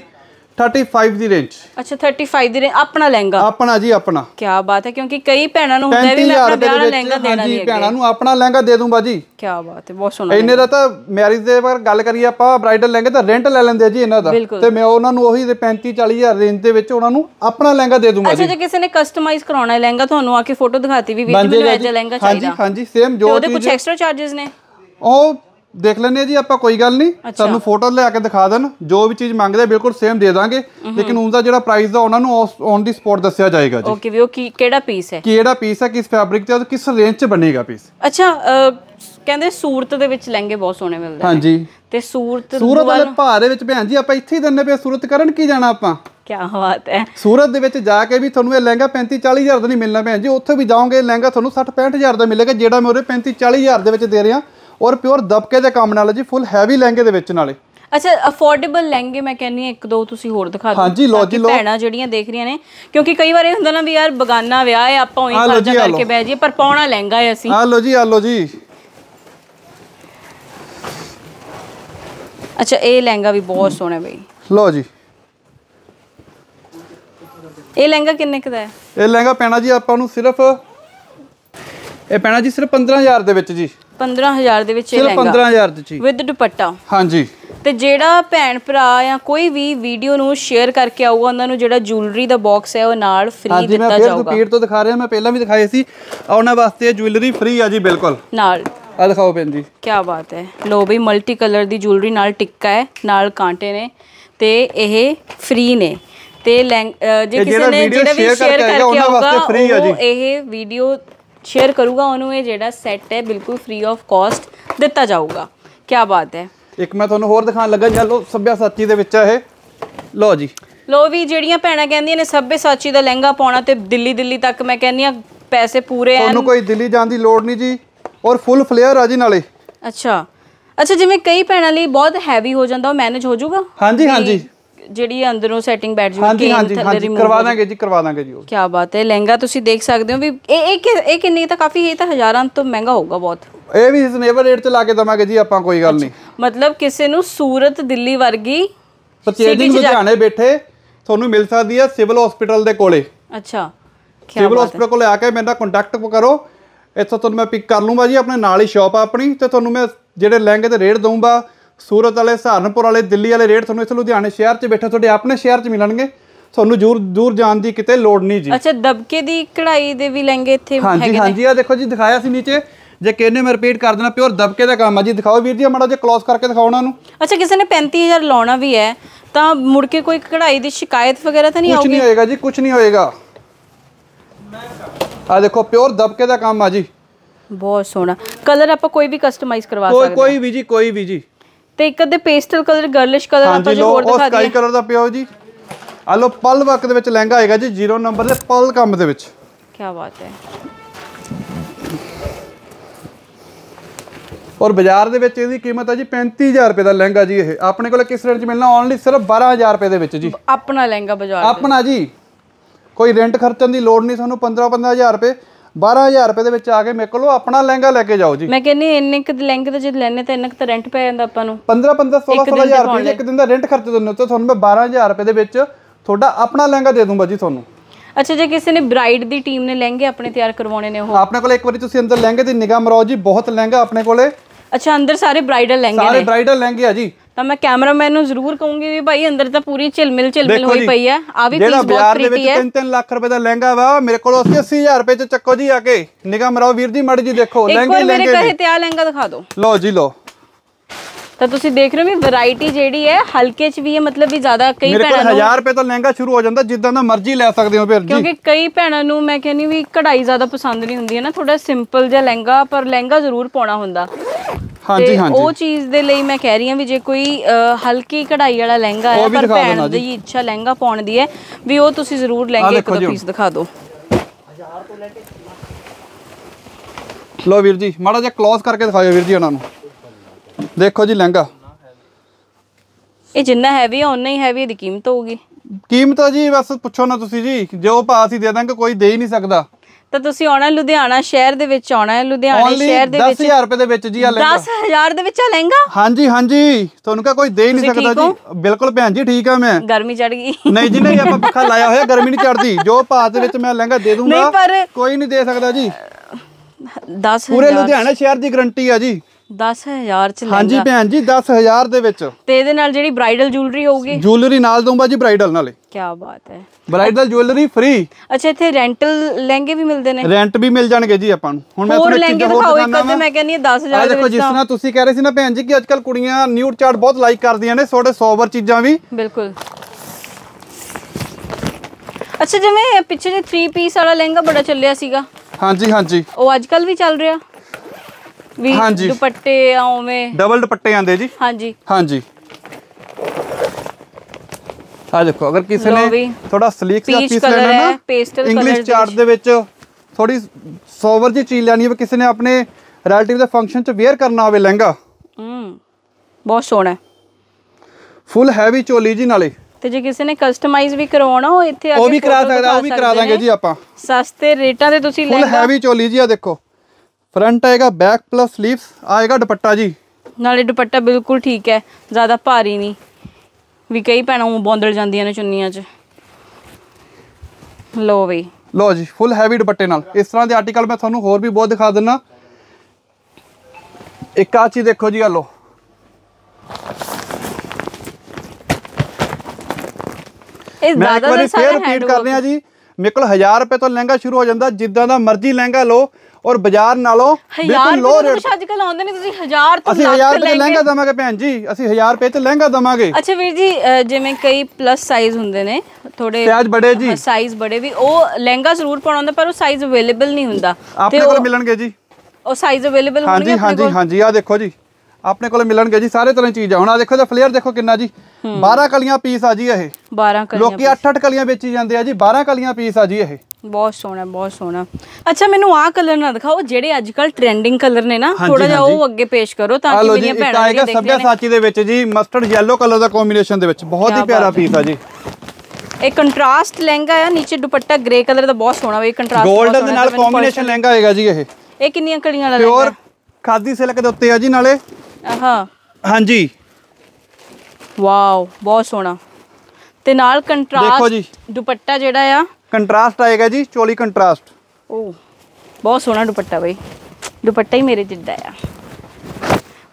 35 ਦੀ ਰੇਂਜ ਅੱਛਾ 35 ਦੀ ਰੇ- ਆਪਣਾ ਲਹਿੰਗਾ। ਆਪਣਾ ਜੀ ਆਪਣਾ। ਕੀ ਬਾਤ ਹੈ ਕਿਉਂਕਿ ਕਈ ਭੈਣਾਂ ਨੂੰ ਹੁੰਦਾ ਹੈ ਵੀ ਮੈਂ 35000 ਆਪਣਾ ਵਿਆਹ ਦਾ ਲਹਿੰਗਾ ਦੇਣਾ ਹਾਂਜੀ ਨਹੀਂ ਭੈਣਾਂ ਨੂੰ ਆਪਣਾ ਲਹਿੰਗਾ ਦੇ ਦੂੰ ਬਾਜੀ ਕੀ ਬਾਤ ਹੈ ਬਹੁਤ ਸੋਹਣਾ ਇੰਨੇ ਦਾ ਤਾਂ ਮੈਰਿਜ ਦੇ ਵਾਰ ਗੱਲ ਕਰੀਏ ਆਪਾਂ ਬ੍ਰਾਈਡਲ ਲਹਿੰਗੇ ਤਾਂ ਰੈਂਟ ਲੈ ਲੈਂਦੇ ਆ ਜੀ ਇਹਨਾਂ ਦਾ। ਤੇ ਮੈਂ ਉਹਨਾਂ ਨੂੰ ਉਹੀ ਦੇ 35 40000 ਰੇਂਜ ਦੇ ਵਿੱਚ ਉਹਨਾਂ ਨੂੰ ਆਪਣਾ ਲਹਿੰਗਾ ਦੇ ਦੂੰਗਾ ਅੱਛਾ ਜੇ। ਕਿਸੇ ਨੇ ਕਸਟਮਾਈਜ਼ ਕਰਾਉਣਾ ਹੈ ਲਹਿੰਗਾ ਤੁਹਾਨੂੰ ਆ ਕੇ ਫੋਟੋ ਦਿਖਾਤੀ ਵੀ ਜੀ ਮੈਨੂੰ ਐਜਾ ਲਹਿੰਗਾ ਹਾਂਜੀ ਚਾਹੀਦਾ। ਹਾਂਜੀ ਸੇਮ ਤੇ ਜੋ ਉਹਦੇ ਕੁਝ ਐਕਸਟਰਾ ਚਾਰजेस ਨੇ? ਉਹ ਦੇਖ ਆ ਜੀ ਆਪਾਂ ਕੋਈ ਗੱਲ ਨਹੀਂ। ਤੁਹਾਨੂੰ ਫੋਟੋ ਲਿਆ ਕੇ ਦਿਖਾ ਦੇਣ ਜੋ ਵੀ ਚੀਜ਼ ਮੰਗਦੇ ਬਿਲਕੁਲ ਸੇਮ ਦੇ ਦਾਂਗੇ। ਲੇਕਿਨ ਉਹਦਾ ਜਿਹੜਾ ਪ੍ਰਾਈਸ ਦਾ ਉਹਨਾਂ ਨੂੰ ਔਨ ਦੀ ਸਪੌਟ ਦੱਸਿਆ ਜਾਏਗਾ ਜੀ। ਓਕੇ ਵੀ ਉਹ ਕੀ ਕਿਹੜਾ ਪੀਸ ਹੈ? ਕਿ ਇਹੜਾ ਪੀਸ ਹੈ ਕਿਸ ਫੈਬਰਿਕ ਤੇ ਔਰ ਕਿਸ ਰੇਂਜ 'ਚ ਬਣੇਗਾ ਪੀਸ ਅੱਛਾ ਕਹਿੰਦੇ ਸੂਰਤ ਦੇ ਵਿੱਚ ਲਹਿੰਗੇ ਬਹੁਤ ਸੋਹਣੇ ਮਿਲਦੇ ਨੇ। ਹਾਂਜੀ। ਤੇ ਸੂਰਤ ਸੂਰਤ ਵਾਲੇ ਦੇ ਵਿੱਚ ਭੈਣ ਜੀ ਆਪਾਂ ਇੱਥੇ ਹੀ ਦਿੰਨੇ ਪਏ ਸੂਰਤ ਕਰਨ ਕੀ ਜਾਣਾ ਆਪਾਂ? ਕੀ ਬਾਤ ਹੈ। ਸੂਰਤ ਦੇ ਵਿੱਚ ਜਾ ਕੇ ਵੀ ਤੁਹਾਨੂੰ ਇਹ ਲਹਿੰਗਾ 35 40 ਹਜ਼ਾਰ ਦਾ ਨਹੀਂ ਮਿਲਣਾ ਭੈਣ ਜੀ ਉੱਥੇ ਵੀ ਜਾਓਗੇ ਲਹਿੰਗਾ ਤੁਹਾਨੂੰ 60 65 ਹਜ਼ਾਰ ਦਾ ਮਿਲੇਗਾ ਜਿਹੜਾ ਮੈਂ ਉਹਦੇ 35 40 ਹਜ਼ਾਰ ਦੇ ਵਿੱਚ ਦੇ ਰਿਹਾ। ਔਰ ਪਿਓਰ ਦਬਕੇ ਦੇ ਕੰਮ ਨਾਲ ਜੀ ਫੁੱਲ ਹੈਵੀ ਲਹਿੰਗੇ ਦੇ ਵਿੱਚ ਨਾਲੇ। ਅੱਛਾ ਅਫੋਰਡੇਬਲ ਲਹਿੰਗੇ ਮੈਂ ਕਹਿੰਨੀ ਇੱਕ ਦੋ ਤੁਸੀਂ ਹੋਰ ਦਿਖਾ ਦਿਓ ਹਾਂਜੀ, ਕਿ ਜੀ, ਲਓ। ਭੈਣਾਂ ਜਿਹੜੀਆਂ ਦੇਖ ਰਹੀਆਂ ਨੇ ਕਿਉਂਕਿ ਕਈ ਵਾਰ ਇਹ ਹੁੰਦਾ ਨਾ ਵੀ ਯਾਰ ਬਗਾਨਾ ਵਿਆਹ ਹੈ ਆਪਾਂ ਉਹੀ ਖਰਚਾ ਕਰਕੇ ਬਹਿ ਜਾਈਏ ਪਰ ਪਾਉਣਾ ਲਹਿੰਗਾ ਹੈ ਅਸੀਂ। ਆ ਲੋ ਜੀ ਆ ਲੋ ਜੀ। ਅੱਛਾ ਇਹ ਲਹਿੰਗਾ ਵੀ ਬਹੁਤ ਸੋਹਣਾ ਬਈ। ਲੋ ਜੀ। ਇਹ ਲਹਿੰਗਾ ਕਿੰਨੇ ਕੁ ਦਾ ਹੈ? ਇਹ ਲਹਿੰਗਾ ਪੈਣਾ ਜੀ ਆਪਾਂ ਨੂੰ ਸਿਰਫ ਇਹ ਪੈਣਾ ਜੀ ਸਿਰਫ 15000 ਦੇ ਵਿੱਚ ਜੀ। 15000 ਦੇ ਵਿੱਚ ਇਹ ਸਿਰਫ ਲਹਿੰਗਾ। 15000 ਦੇ ਜੀ ਵਿਦ ਦੁਪੱਟਾ। ਹਾਂਜੀ। ਤੇ ਜਿਹੜਾ ਭੈਣ ਭਰਾ ਜਾਂ ਕੋਈ ਵੀ ਵੀਡੀਓ ਨੂੰ ਸ਼ੇਅਰ ਕਰਕੇ ਆਊਗਾ ਉਹਨਾਂ ਨੂੰ ਜਿਹੜਾ ਜੁਐਲਰੀ ਦਾ ਬਾਕਸ ਹੈ ਉਹ ਨਾਲ ਫ੍ਰੀ ਹਾਂਜੀ ਮੈਂ ਦਿੱਤਾ ਫਿਰ ਜਾਊਗਾ। ਰਿਪੀਟ ਤੋਂ ਦਿਖਾ ਰਿਹਾ ਮੈਂ ਪਹਿਲਾਂ ਵੀ ਦਿਖਾਏ ਸੀ। ਆ ਉਹਨਾਂ ਵਾਸਤੇ ਇਹ ਜੁਐਲਰੀ ਫ੍ਰੀ ਆ ਜੀ ਬਿਲਕੁਲ। ਨਾਲ। ਆ ਦਿਖਾਓ ਭੈਣ ਜੀ। ਕੀ ਬਾਤ ਹੈ। ਲੋ ਬਈ ਮਲਟੀ ਕਲਰ ਦੀ ਜੁਐਲਰੀ ਨਾਲ ਟਿੱਕਾ ਹੈ ਨਾਲ ਕਾਂਟੇ ਨੇ ਤੇ ਇਹ ਫ੍ਰੀ ਨੇ। ਤੇ ਲਹਿੰ- ਅਹ ਜੇ ਕਿਸੇ ਜਿਹੜਾ ਨੇ video ਜਿਹੜਾ ਵੀ share ਸ਼ੇਅਰ ਕਰਕੇ ਆਏਗਾ, ਕਰਕੇ ਉਹਨਾਂ ਆਊਗਾ ਵਾਸਤੇ free ਆ ਜੀ। ਉਹ ਇਹ ਵੀਡੀਓ ਸ਼ੇਅਰ ਕਰੂਗਾ ਉਹਨੂੰ ਇਹ ਜਿਹੜਾ ਸੈੱਟ ਹੈ ਬਿਲਕੁਲ ਫ੍ਰੀ ਆਫ ਕਾਸਟ ਦਿੱਤਾ ਜਾਊਗਾ। ਕੀ ਬਾਤ ਹੈ। ਇੱਕ ਮੈਂ ਤੁਹਾਨੂੰ ਹੋਰ ਦਿਖਾਉਣ ਲੱਗਾ ਚਲੋ ਸੱਭਿਆ ਸਾਚੀ ਦੇ ਵਿੱਚ ਆ ਇਹ। ਲੋ ਜੀ। ਲੋ ਵੀ ਜਿਹੜੀਆਂ ਭੈਣਾਂ ਕਹਿੰਦੀਆਂ ਨੇ ਸੱਭੇ ਸਾਚੀ ਦਾ ਲਹਿੰਗਾ ਪਾਉਣਾ ਤੇ ਦਿੱਲੀ ਦਿੱਲੀ ਤੱਕ ਮੈਂ ਕਹਿੰਦੀ ਆ ਪੈਸੇ ਪੂਰੇ ਐ ਤੁਹਾਨੂੰ ਕੋਈ ਦਿੱਲੀ ਜਾਣ ਦੀ ਲੋੜ ਨਹੀਂ ਜੀ ਔਰ ਫੁੱਲ ਫਲੇਅਰ ਆ ਜੀ ਨਾਲੇ। ਅੱਛਾ। ਅੱਛਾ ਜਿਵੇਂ ਕਈ ਭੈਣਾਂ ਲਈ ਬਹੁਤ ਹੈਵੀ ਹੋ ਜਾਂਦਾ ਉਹ ਮੈਨੇਜ ਹੋ ਜਾਊਗਾ? ਹਾਂਜੀ ਹਾਂਜੀ। ਜਿਹੜੀ ਅੰਦਰੋਂ ਸੈਟਿੰਗ ਬੈਠ ਜੂਗੀ ਹਾਂਜੀ ਹਾਂਜੀ ਹਾਂਜੀ ਕਰਵਾ ਦਾਂਗੇ ਜੀ ਕਰਵਾ ਦਾਂਗੇ ਜੀ ਉਹ। ਕੀ ਬਾਤ ਹੈ ਲਹਿੰਗਾ ਤੁਸੀਂ ਦੇਖ ਸਕਦੇ ਹੋ ਵੀ ਇਹ ਇਹ ਇਹ ਕਿੰਨੀ ਤਾਂ ਕਾਫੀ ਇਹ ਤਾਂ ਹਜ਼ਾਰਾਂ ਤੋਂ ਮਹਿੰਗਾ ਹੋਊਗਾ ਬਹੁਤ। ਇਹ ਵੀ ਰੀਜ਼ਨੇਬਲ ਰੇਟ 'ਚ ਲਾ ਕੇ ਦਵਾਂਗੇ ਜੀ ਆਪਾਂ ਕੋਈ ਗੱਲ ਨਹੀਂ। ਮਤਲਬ ਕਿਸੇ ਨੂੰ ਸੂਰਤ ਦਿੱਲੀ ਵਰਗੀ ਪਰਚੇਜਿੰਗ ਲੁਧਿਆਣੇ ਬੈਠੇ ਤੁਹਾਨੂੰ ਮਿਲ ਸਕਦੀ ਹੈ ਸਿਵਲ ਹਸਪੀਟਲ ਦੇ ਕੋਲੇ। ਅੱਛਾ ਸਿਵਲ ਹਸਪੀਟਲ ਕੋਲੇ ਆ ਕੇ ਮੇਰੇ ਕੰਟੈਕਟ ਕਰੋ। ਇੱਥੋਂ ਤੁਹਾਨੂੰ ਮੈਂ ਪਿਕ ਕਰ ਲੂੰਗਾ ਜੀ ਆਪਣੇ ਨਾਲ ਹੀ ਸ਼ਾਪ ਆ ਆਪਣੀ ਤੇ ਤੁਹਾਨੂੰ ਮੈਂ ਜਿਹੜੇ ਲਹਿੰਗੇ ਦੇ ਰੇਟ ਦਊਂਗਾ ਸੂਰਤ ਵਾਲੇ ਸਹਾਰਨਪੁਰ ਵਾਲੇ ਦਿੱਲੀ ਵਾਲੇ ਰੇਟ ਤੁਹਾਨੂੰ ਇੱਥੇ ਲੁਧਿਆਣੇ ਸ਼ਹਿਰ 'ਚ ਬੈਠੇ ਤੁਹਾਡੇ ਆਪਣੇ ਸ਼ਹਿਰ 'ਚ ਮਿਲਣਗੇ। ਤੁਹਾਨੂੰ ਦੂਰ ਦੂਰ ਜਾਣ ਦੀ ਕਿਤੇ ਲੋੜ ਨਹੀਂ ਜੀ। ਅੱਛਾ ਦਬਕੇ ਦੀ ਕਢਾਈ ਦੇ ਵੀ ਲਹਿੰਗੇ ਇੱਥੇ ਹਾਂਜੀ ਹਾਂਜੀ ਆ ਦੇਖੋ ਜੀ ਦਿਖਾਇਆ ਸੀ ਨੀਚੇ। ਜੇ ਕਿਹਨੇ ਮੈਂ ਰਿਪੀਟ ਕਰ ਦੇਣਾ ਪਿਓਰ ਦਬਕੇ ਦਾ ਕੰਮ ਆ ਜੀ। ਦਿਖਾਓ ਵੀਰ ਜੀ ਮਾੜਾ ਜਿਹਾ ਕਲੋਜ਼ ਕਰਕੇ ਦਿਖਾਓ ਉਹਨਾਂ ਨੂੰ। ਅੱਛਾ ਕਿਸੇ ਨੇ 35000 ਲਾਉਣਾ ਵੀ ਹੈ ਤਾਂ ਮੁੜ ਕੇ ਕੋਈ ਕਢਾਈ ਦੀ ਸ਼ਿਕਾਇਤ ਵਗੈਰਾ ਤਾਂ ਨਹੀਂ ਕੁਝ ਆਊਗੀ? ਨਹੀਂ ਹੋਏਗਾ ਜੀ ਕੁਝ ਨਹੀਂ ਹੋਏਗਾ। ਆ ਦੇਖੋ ਪਿਓਰ ਦਬਕੇ ਦਾ ਕੰਮ ਆ ਜੀ। ਬਹੁਤ ਸੋਹਣਾ। ਕਲਰ ਆਪਾਂ ਕੋਈ ਵੀ ਕਸਟਮਾਈਜ਼ ਕਰਵਾ ਕੋਈ ਸਕਦੇ ਕੋਈ ਵੀ ਜੀ ਕੋਈ ਵੀ ਜੀ। ਤੇ ਇੱਕ ਅੱਧੇ ਪੇਸਟਲ ਕਲਰ ਗਰਲਿਸ਼ ਕਲਰ ਆਪਾਂ ਜੇ ਹੋਰ ਦਿਖਾ ਸਕਾਈ ਦਈਏ। ਕਲਰ ਦਾ ਪਿਓ ਜੀ। ਆ ਲੋ ਪਲ ਵਰਕ ਦੇ ਵਿੱਚ ਲਹਿੰਗਾ ਆਏਗਾ ਜੀ 0 ਨੰਬਰ ਦੇ ਪਲ ਕੰਮ ਦੇ ਵਿੱਚ। ਕੀ ਬਾਤ ਹੈ। ਔਰ ਬਾਜ਼ਾਰ ਦੇ ਵਿੱਚ ਇਹਦੀ ਕੀਮਤ ਹੈ ਜੀ 35000 ਰੁਪਏ ਦਾ ਲਹਿੰਗਾ ਜੀ ਇਹ। ਆਪਣੇ ਕੋਲ ਕਿਸ ਰੇਂਜ 'ਚ ਮਿਲਣਾ? ਓਨਲੀ ਸਿਰਫ 12000 ਰੁਪਏ ਦੇ ਵਿੱਚ ਜੀ। ਆਪਣਾ ਲਹਿੰਗਾ ਬਾਜ਼ਾਰ ਆਪਣਾ ਜੀ। ਕੋਈ ਰੈਂਟ ਖਰਚਣ ਦੀ ਲੋੜ ਨਹੀਂ ਤੁਹਾਨੂੰ 15 15000 ਰੁਪਏ। 12000 ਰੁਪਏ ਦੇ ਵਿੱਚ ਆ ਕੇ ਮੇਰੇ ਕੋਲੋਂ ਆਪਣਾ ਲਹਿੰਗਾ ਲੈ ਕੇ ਜਾਓ ਜੀ। ਮੈਂ ਕਹਿੰਨੀ ਇੰਨੇ ਕੁ ਦੇ ਲਹਿੰਗੇ ਤੇ ਜੇ ਲੈਣੇ ਤਾਂ ਇੰਨਾ ਕੁ ਤਾਂ ਰੈਂਟ ਪੈ ਜਾਂਦਾ ਆਪਾਂ ਨੂੰ। 15 15 16 16000 ਰੁਪਏ ਇੱਕ ਦਿਨ ਦਾ ਰੈਂਟ ਖਰਚ ਦਿੰਦੇ ਤਾਂ ਤੁਹਾਨੂੰ ਮੈਂ 12000 ਰੁਪਏ ਦੇ ਵਿੱਚ ਤੁਹਾਡਾ ਆਪਣਾ ਲਹਿੰਗਾ ਦੇ ਦੂੰਗਾ ਜੀ ਤੁਹਾਨੂੰ। ਅੱਛਾ ਜੇ ਕਿਸੇ ਨੇ ਬ੍ਰਾਈਡ ਦੀ ਟੀਮ ਨੇ ਲਹਿੰਗੇ ਆਪਣੇ ਤਿਆਰ ਕਰਵਾਉਣੇ ਨੇ ਉਹ? ਆਪਣੇ ਕੋਲ ਇੱਕ ਵਾਰੀ ਤੁਸੀਂ ਅੰਦਰ ਲਹਿੰਗੇ ਦੀ ਨਿਗਾਹ ਮਰਾਓ ਜੀ ਬਹੁਤ ਲਹਿੰਗਾ ਆਪਣੇ ਕੋਲੇ। ਅੱਛਾ ਅੰਦਰ ਸਾਰੇ ਬ੍ਰਾਈਡਲ ਲਹਿੰਗੇ ਸਾਰੇ ਬ੍ਰਾਈਡਲ ਲਹਿੰਗੇ ਆ ਜੀ। ਤਾਂ ਮੈਂ ਕੈਮਰਾਮੈਨ ਨੂੰ ਜ਼ਰੂਰ ਕਹੂੰਗੀ ਵੀ ਭਾਈ ਅੰਦਰ ਤਾਂ ਪੂਰੀ ਝਿਲਮਿਲ ਝਿਲਮਿਲ ਹੋਈ ਪਈ ਹੈ ਆ ਵੀ ਪੀਸ ਬਹੁਤ ਦੇ ਪ੍ਰੀਤੀ ਹੈ। 3-3 ਲੱਖ ਰੁਪਏ ਦਾ ਲਹਿੰਗਾ ਵਾ ਮੇਰੇ ਕੋਲ 80000 ਰੁਪਏ ਚ ਚੱਕੋ ਜੀ ਆ ਕੇ। ਨਿਗਾਹ ਮਰਾਓ ਵੀਰ ਜੀ ਮੜੀ ਜੀ ਦੇਖੋ ਇੱਕ ਲਹਿੰਗੇ ਵਾਰ ਮੇਰੇ ਲਹਿੰਗੇ ਕਹੇ ਤੇ ਆ ਲਹਿੰਗਾ ਦਿਖਾ ਦਿਓ। ਲਓ ਜੀ ਲਓ। ਤਾਂ ਤੁਸੀਂ ਦੇਖ ਰਹੇ ਹੋ ਵੀ ਵੈਰਾਈਟੀ ਜਿਹੜੀ ਹੈ ਹਲਕੇ ਚ ਵੀ ਹੈ ਮਤਲਬ ਵੀ ਜ਼ਿਆਦਾ ਕਈ ਮੇਰੇ ਕੋਲ ਭੈਣਾਂ ਨੂੰ 1000 ਰੁਪਏ ਤੋਂ ਲਹਿੰਗਾ ਸ਼ੁਰੂ ਹੋ ਜਾਂਦਾ ਜਿੱਦਾਂ ਦਾ ਮਰਜ਼ੀ ਲੈ ਸਕਦੇ ਹੋ ਫਿਰ ਜੀ। ਕਿਉਂਕਿ ਕਈ ਭੈਣਾਂ ਨੂੰ ਮੈਂ ਕਹਿੰਨੀ ਵੀ ਕਢਾਈ ਜ਼ਿਆਦਾ ਪਸੰਦ ਨਹੀਂ ਹੁੰਦੀ ਹੈ ਨਾ ਥੋੜਾ ਸਿੰਪਲ ਜਿਹਾ ਲਹਿੰਗਾ ਪਰ ਲਹਿੰਗਾ ਜ਼ਰੂਰ ਪਾਉਣਾ ਹੁੰਦਾ। ਹਾਂਜੀ ਤੇ ਹਾਂਜੀ। ਉਹ ਚੀਜ਼ ਦੇ ਲਈ ਮੈਂ ਕਹਿ ਰਹੀ ਹਾਂ ਵੀ ਜੇ ਕੋਈ ਹਲਕੀ ਕਢਾਈ ਵਾਲਾ ਲਹਿੰਗਾ ਹੈ ਪਰ ਭੈਣ ਦੀ ਇੱਛਾ ਲਹਿੰਗਾ ਪਾਉਣ ਦੀ ਹੈ ਵੀ ਉਹ ਤੁਸੀਂ ਜ਼ਰੂਰ ਲਹਿੰਗੇ ਇੱਕ ਦੋ ਪੀਸ ਦਿਖਾ ਦਿਓ। ਲਓ ਵੀਰ ਜੀ ਮਾੜਾ ਜਿਹਾ ਕਲੋਜ਼ ਕਰਕੇ ਦਿਖਾਓ ਵੀਰ ਜੀ ਉਹਨਾਂ ਨੂੰ। ਦੇਖੋ ਜੀ ਲਹਿੰਗਾ। ਇਹ ਜਿੰਨਾ ਹੈਵੀ ਹੈ ਉਨਾ ਹੀ ਹੈਵੀ ਦੀ ਕੀਮਤ ਹੋਊਗੀ। ਕੀਮਤ ਜੀ ਬਸ ਪੁੱਛੋ ਨਾ ਤੁਸੀਂ ਜੀ ਜੋ ਭਾਅ ਅਸੀਂ ਦੇ ਦਾਂਗੇ ਕੋਈ ਦੇ ਹੀ ਨਹੀਂ ਸਕਦਾ। ਤਾਂ ਤੁਸੀਂ ਆਉਣਾ ਲੁਧਿਆਣਾ ਸ਼ਹਿਰ ਦੇ ਵਿੱਚ ਆਉਣਾ ਹੈ ਲੁਧਿਆਣਾ ਸ਼ਹਿਰ ਦੇ ਵਿੱਚ। 10000 ਰੁਪਏ ਦੇ ਵਿੱਚ ਜੀ ਆ ਲਹਿੰਗਾ। 10000 ਦੇ ਵਿੱਚ ਆ ਲਹਿੰਗਾ? ਹਾਂਜੀ ਹਾਂਜੀ। ਤੁਹਾਨੂੰ ਕਾ ਕੋਈ ਦੇ ਹੀ ਨਹੀਂ ਤੁਸੀਂ ਸਕਦਾ ਠੀਕ ਜੀ। ਬਿਲਕੁਲ ਭੈਣ ਜੀ ਠੀਕ ਆ ਮੈਂ। ਗਰਮੀ ਚੜ ਗਈ। ਨਹੀਂ ਜੀ ਨਹੀਂ ਆਪਾਂ ਪੱਖਾ ਲਾਇਆ ਹੋਇਆ ਗਰਮੀ ਨਹੀਂ ਚੜਦੀ ਜੋ ਭਾਅ ਦੇ ਵਿੱਚ ਮੈਂ ਲਹਿੰਗਾ ਦੇ ਦੂੰਗਾ। ਪਰ ਕੋਈ ਨਹੀਂ ਦੇ ਸਕਦਾ ਜੀ। 10000 ਪੂਰੇ ਲੁਧਿਆਣਾ ਸ਼ਹਿਰ ਦੀ ਗਰੰਟੀ ਆ ਜੀ। 10000 ਚ ਹਾਂਜੀ ਲਹਿੰਗਾ ਭੈਣ ਜੀ 10000 ਦੇ ਵਿੱਚ। ਤੇ ਇਹਦੇ ਨਾਲ ਜਿਹੜੀ ਬ੍ਰਾਈਡਲ ਜੁਐਲਰੀ ਹੋਊਗੀ? ਜੁਐਲਰੀ ਨਾਲ ਦਊਂਗਾ ਜੀ ਬ੍ਰਾਈਡਲ ਨਾਲੇ। ਕੀ ਬਾਤ ਹੈ। ਬ੍ਰਾਈਡਲ ਜੁਐਲਰੀ ਫ੍ਰੀ ਅੱਛਾ ਇੱਥੇ ਰੈਂਟਲ ਲਹਿੰਗੇ ਵੀ ਮਿਲਦੇ ਨੇ? ਰੈਂਟ ਵੀ ਮਿਲ ਜਾਣਗੇ ਜੀ ਆਪਾਂ ਨੂੰ। ਹੁਣ ਮੈਂ ਤੁਹਾਨੂੰ ਚੀਜ਼ ਹੋਰ ਦਿਖਾਣਾ ਅੱਧੇ ਮੈਂ ਕਹਿੰਨੀ 10000 ਆ ਦੇ ਦੇਖੋ ਜਿਸ ਤਰ੍ਹਾਂ ਤੁਸੀਂ ਕਹਿ ਰਹੇ ਸੀ ਨਾ ਭੈਣ ਜੀ ਕਿ ਅੱਜਕੱਲ ਕੁੜੀਆਂ ਨਿਊਡ ਚਾਰਟ ਬਹੁਤ ਲਾਈਕ ਕਰਦੀਆਂ ਨੇ ਥੋੜੇ ਸੋਬਰ ਚੀਜ਼ਾਂ ਵੀ। ਬਿਲਕੁਲ। ਅੱਛਾ ਜਿਵੇਂ ਪਿੱਛੇ ਜੇ 3 ਪੀਸ ਵਾਲਾ ਲਹਿੰਗਾ ਬੜਾ ਚੱਲਿਆ ਸੀਗਾ। ਹਾਂਜੀ ਹਾਂਜੀ। ਉਹ ਅੱਜ ਕੱਲ ਵੀ ਚੱਲ ਰਿਹਾ? ਵੀ ਹਾਂਜੀ। ਦੁਪੱਟੇ ਆ ਉਵੇਂ ਡਬਲ ਦੁਪੱਟੇ ਆਂਦੇ ਜੀ ਹਾਂਜੀ ਹਾਂਜੀ ਆ ਦੇਖੋ ਅਗਰ ਕਿਸੇ ਲਓ ਨੇ ਵੀ। ਥੋੜਾ ਸਲੀਕ ਜਿਹਾ Peach ਪੀਸ ਲੈਣਾ ਹੈ, ਨਾ pastel ਇੰਗਲਿਸ਼ ਦੇ ਚਾਰਟ ਦੇ ਵਿੱਚ ਥੋੜੀ ਸੋਵਰ ਜੀ ਚੀਜ਼ ਲੈਣੀ ਹੈ ਕਿਸੇ ਨੇ ਆਪਣੇ ਰਿਲੇਟਿਵ ਦੇ ਫੰਕਸ਼ਨ 'ਚ ਵੇਅਰ ਕਰਨਾ ਹੋਵੇ ਲਹਿੰਗਾ ਹੂੰ ਬਹੁਤ ਸੋਹਣਾ ਹੈ। ਫੁੱਲ ਹੈਵੀ ਚੋਲੀ ਜੀ ਨਾਲੇ ਤੇ ਜੇ ਕਿਸੇ ਨੇ ਕਸਟਮਾਈਜ਼ ਵੀ ਕਰਵਾਉਣਾ ਉਹ ਇੱਥੇ ਆ ਉਹ ਕੇ ਵੀ ਕਰਾ photo ਸਕਦਾ ਉਹ ਵੀ ਕਰਾ ਸਕਦੇ ਦਾਂਗੇ ਨੇ। ਜੀ ਆਪਾਂ ਸਸਤੇ ਰੇਟਾਂ ਤੇ ਤੁਸੀਂ ਫੁੱਲ ਹੈਵੀ ਚੋਲੀ ਜੀ ਆ ਦੇਖੋ ਫਰੰਟ ਆਏਗਾ ਬੈਕ ਪਲੱਸ ਸਲੀਵਸ ਆਏਗਾ ਦੁਪੱਟਾ ਜੀ। ਨਾਲੇ ਦੁਪੱਟਾ ਬਿਲਕੁਲ ਠੀਕ ਹੈ ਜ਼ਿਆਦਾ ਭਾਰੀ ਨਹੀਂ। ਵੀ ਕਈ ਭੈਣਾਂ ਉਹ ਬੌਂਦਲ ਜਾਂਦੀਆਂ ਨੇ ਚੁੰਨੀਆਂ 'ਚ। ਲੋ ਬਈ। ਲਓ ਜੀ ਫੁੱਲ ਹੈਵੀ ਦੁਪੱਟੇ ਨਾਲ। ਇਸ ਤਰ੍ਹਾਂ ਦੇ ਆਰਟੀਕਲ ਮੈਂ ਤੁਹਾਨੂੰ ਹੋਰ ਵੀ ਬਹੁਤ ਦਿਖਾ ਦਿੰਨਾ। ਇੱਕ ਆ ਚੀਜ਼ ਦੇਖੋ ਜੀ ਆ ਲਓ। ਇਹ ਮੈਂ ਇੱਕ ਜ਼ਿਆਦਾ ਵਾਰੀ ਤਾਂ ਫੇਰ ਸਾਰਾ ਰਿਪੀਟ ਕਰ ਰਿਹਾ ਜੀ। ਮੇਰੇ ਕੋਲ 1000 ਰੁਪਏ ਤੋਂ ਲਹਿੰਗਾ ਸ਼ੁਰੂ ਹੋ ਜਾਂਦਾ ਜਿੱਦਾਂ ਦਾ ਮਰਜ਼ੀ ਲਹਿੰਗਾ ਲਓ। ਔਰ ਬਾਜ਼ਾਰ ਨਾਲੋਂ ਬਿਲਕੁਲ ਲੋ ਰੇਟ ਕੁਝ ਅੱਜ ਕੱਲ ਆਉਂਦੇ ਨੇ ਤੁਸੀਂ ਹਜ਼ਾਰ ਤੋਂ ਅਸੀਂ 1000 ਰੁਪਏ ਲਹਿੰਗਾ ਦਵਾਂਗੇ ਭੈਣ ਜੀ ਅਸੀਂ 1000 ਰੁਪਏ 'ਚ ਲਹਿੰਗਾ ਦਵਾਂਗੇ। ਅੱਛਾ ਵੀਰ ਜੀ ਜਿਵੇਂ ਕਈ ਪਲੱਸ ਸਾਈਜ਼ ਹੁੰਦੇ ਨੇ ਥੋੜੇ ਸਾਈਜ਼ ਬੜੇ ਜੀ। ਸਾਈਜ਼ ਬੜੇ ਵੀ ਉਹ ਲਹਿੰਗਾ ਜ਼ਰੂਰ ਪਾਉਣਾ ਹੁੰਦਾ ਪਰ ਉਹ ਸਾਈਜ਼ ਅਵੇਲੇਬਲ ਨਹੀਂ ਹੁੰਦਾ। ਆਪਣੇ ਕੋਲ ਮਿਲਣਗੇ ਜੀ। ਉਹ ਸਾਈਜ਼ ਅਵੇਲੇਬਲ ਹੋਣਗੇ ਹਾਂਜੀ ਹਾਂਜੀ ਹਾਂਜੀ ਆ ਦੇਖੋ ਜੀ। ਆਪਣੇ ਕੋਲ ਮਿਲਣਗੇ ਜੀ ਸਾਰੇ ਤਰ੍ਹਾਂ ਦੀ ਚੀਜ਼। ਆ ਹੁਣ ਆ ਦੇਖੋ ਇਹਦਾ ਫਲੇਅਰ ਦੇਖੋ ਕਿੰਨਾ ਜੀ। 12 ਕਲੀਆਂ ਪੀਸ ਆ ਜੀ ਇਹ। 12 ਕਲੀਆਂ ਲੋਕੀ 8-8 ਕਲੀਆਂ ਵੇਚੀ ਜਾਂਦੇ ਆ ਜੀ 12 ਕਲੀਆਂ ਪੀਸ ਆ ਜੀ ਇਹ। ਬਹੁਤ ਸੋਹਣਾ ਬਹੁਤ ਸੋਹਣਾ। ਅੱਛਾ ਮੈਨੂੰ ਆਹ ਕਲਰ ਨਾ ਦਿਖਾਓ ਜਿਹੜੇ ਅੱਜ ਕੱਲ ਟ੍ਰੈਂਡਿੰਗ ਕਲਰ ਨੇ ਨਾ ਥੋੜਾ ਜਿਹਾ। ਉਹ ਅੱਗੇ ਪੇਸ਼ ਕਰੋ ਤਾਂ ਕਿ ਮੇਰੀਆਂ ਭੈਣਾਂ ਜਿਹੜੀਆਂ ਸੱਭਿਆ ਦੇਖਦੀਆਂ ਨੇ। ਸਾਚੀ ਦੇ ਵਿੱਚ ਜੀ ਮਸਟਰਡ ਯੈਲੋ ਕਲਰ ਦਾ ਕੰਬੀਨੇਸ਼ਨ ਦੇ ਵਿੱਚ। ਬਹੁਤ ਹੀ ਪਿਆਰਾ ਪੀਸ ਆ ਜੀ। ਇਹ ਕੰਟਰਾਸਟ ਲਹਿੰਗਾ ਆ ਨੀਚੇ ਦੁਪੱਟਾ ਗ੍ਰੇ ਕਲਰ ਦਾ ਬਹੁਤ ਸੋਹਣਾ ਵੇ ਕੰਟਰਾਸਟ 골ਡ ਦੇ ਨਾਲ ਕੰਬੀਨੇਸ਼ਨ ਲਹਿੰਗਾ ਆਏਗਾ ਜੀ ਇਹ। ਇਹ ਕਿੰਨੀਆਂ ਕਲੀਆਂ ਵਾਲਾ ਪਿਓਰ ਲਹਿੰਗਾ? ਖਾਦੀ ਸਿਲਕ ਦੇ ਉੱਤੇ ਆ ਜੀ ਨਾਲੇ। ਆਹਾ। ਹਾਂਜੀ। ਵਾਓ ਬਹੁਤ ਸੋਹਣਾ। ਤੇ ਨਾਲ ਦੇਖੋ ਕੰਟਰਾਸਟ ਜੀ। ਦੁਪੱਟਾ ਜਿਹੜਾ ਆ। ਕੰਟਰਾਸਟ ਆਏਗਾ ਜੀ ਚੋਲੀ ਕੰਟਰਾਸਟ ਉਹ ਬਹੁਤ ਸੋਹਣਾ ਦੁਪੱਟਾ ਬਈ। ਦੁਪੱਟਾ ਹੀ ਮੇਰੇ ਜਿੱਡਾ ਆ।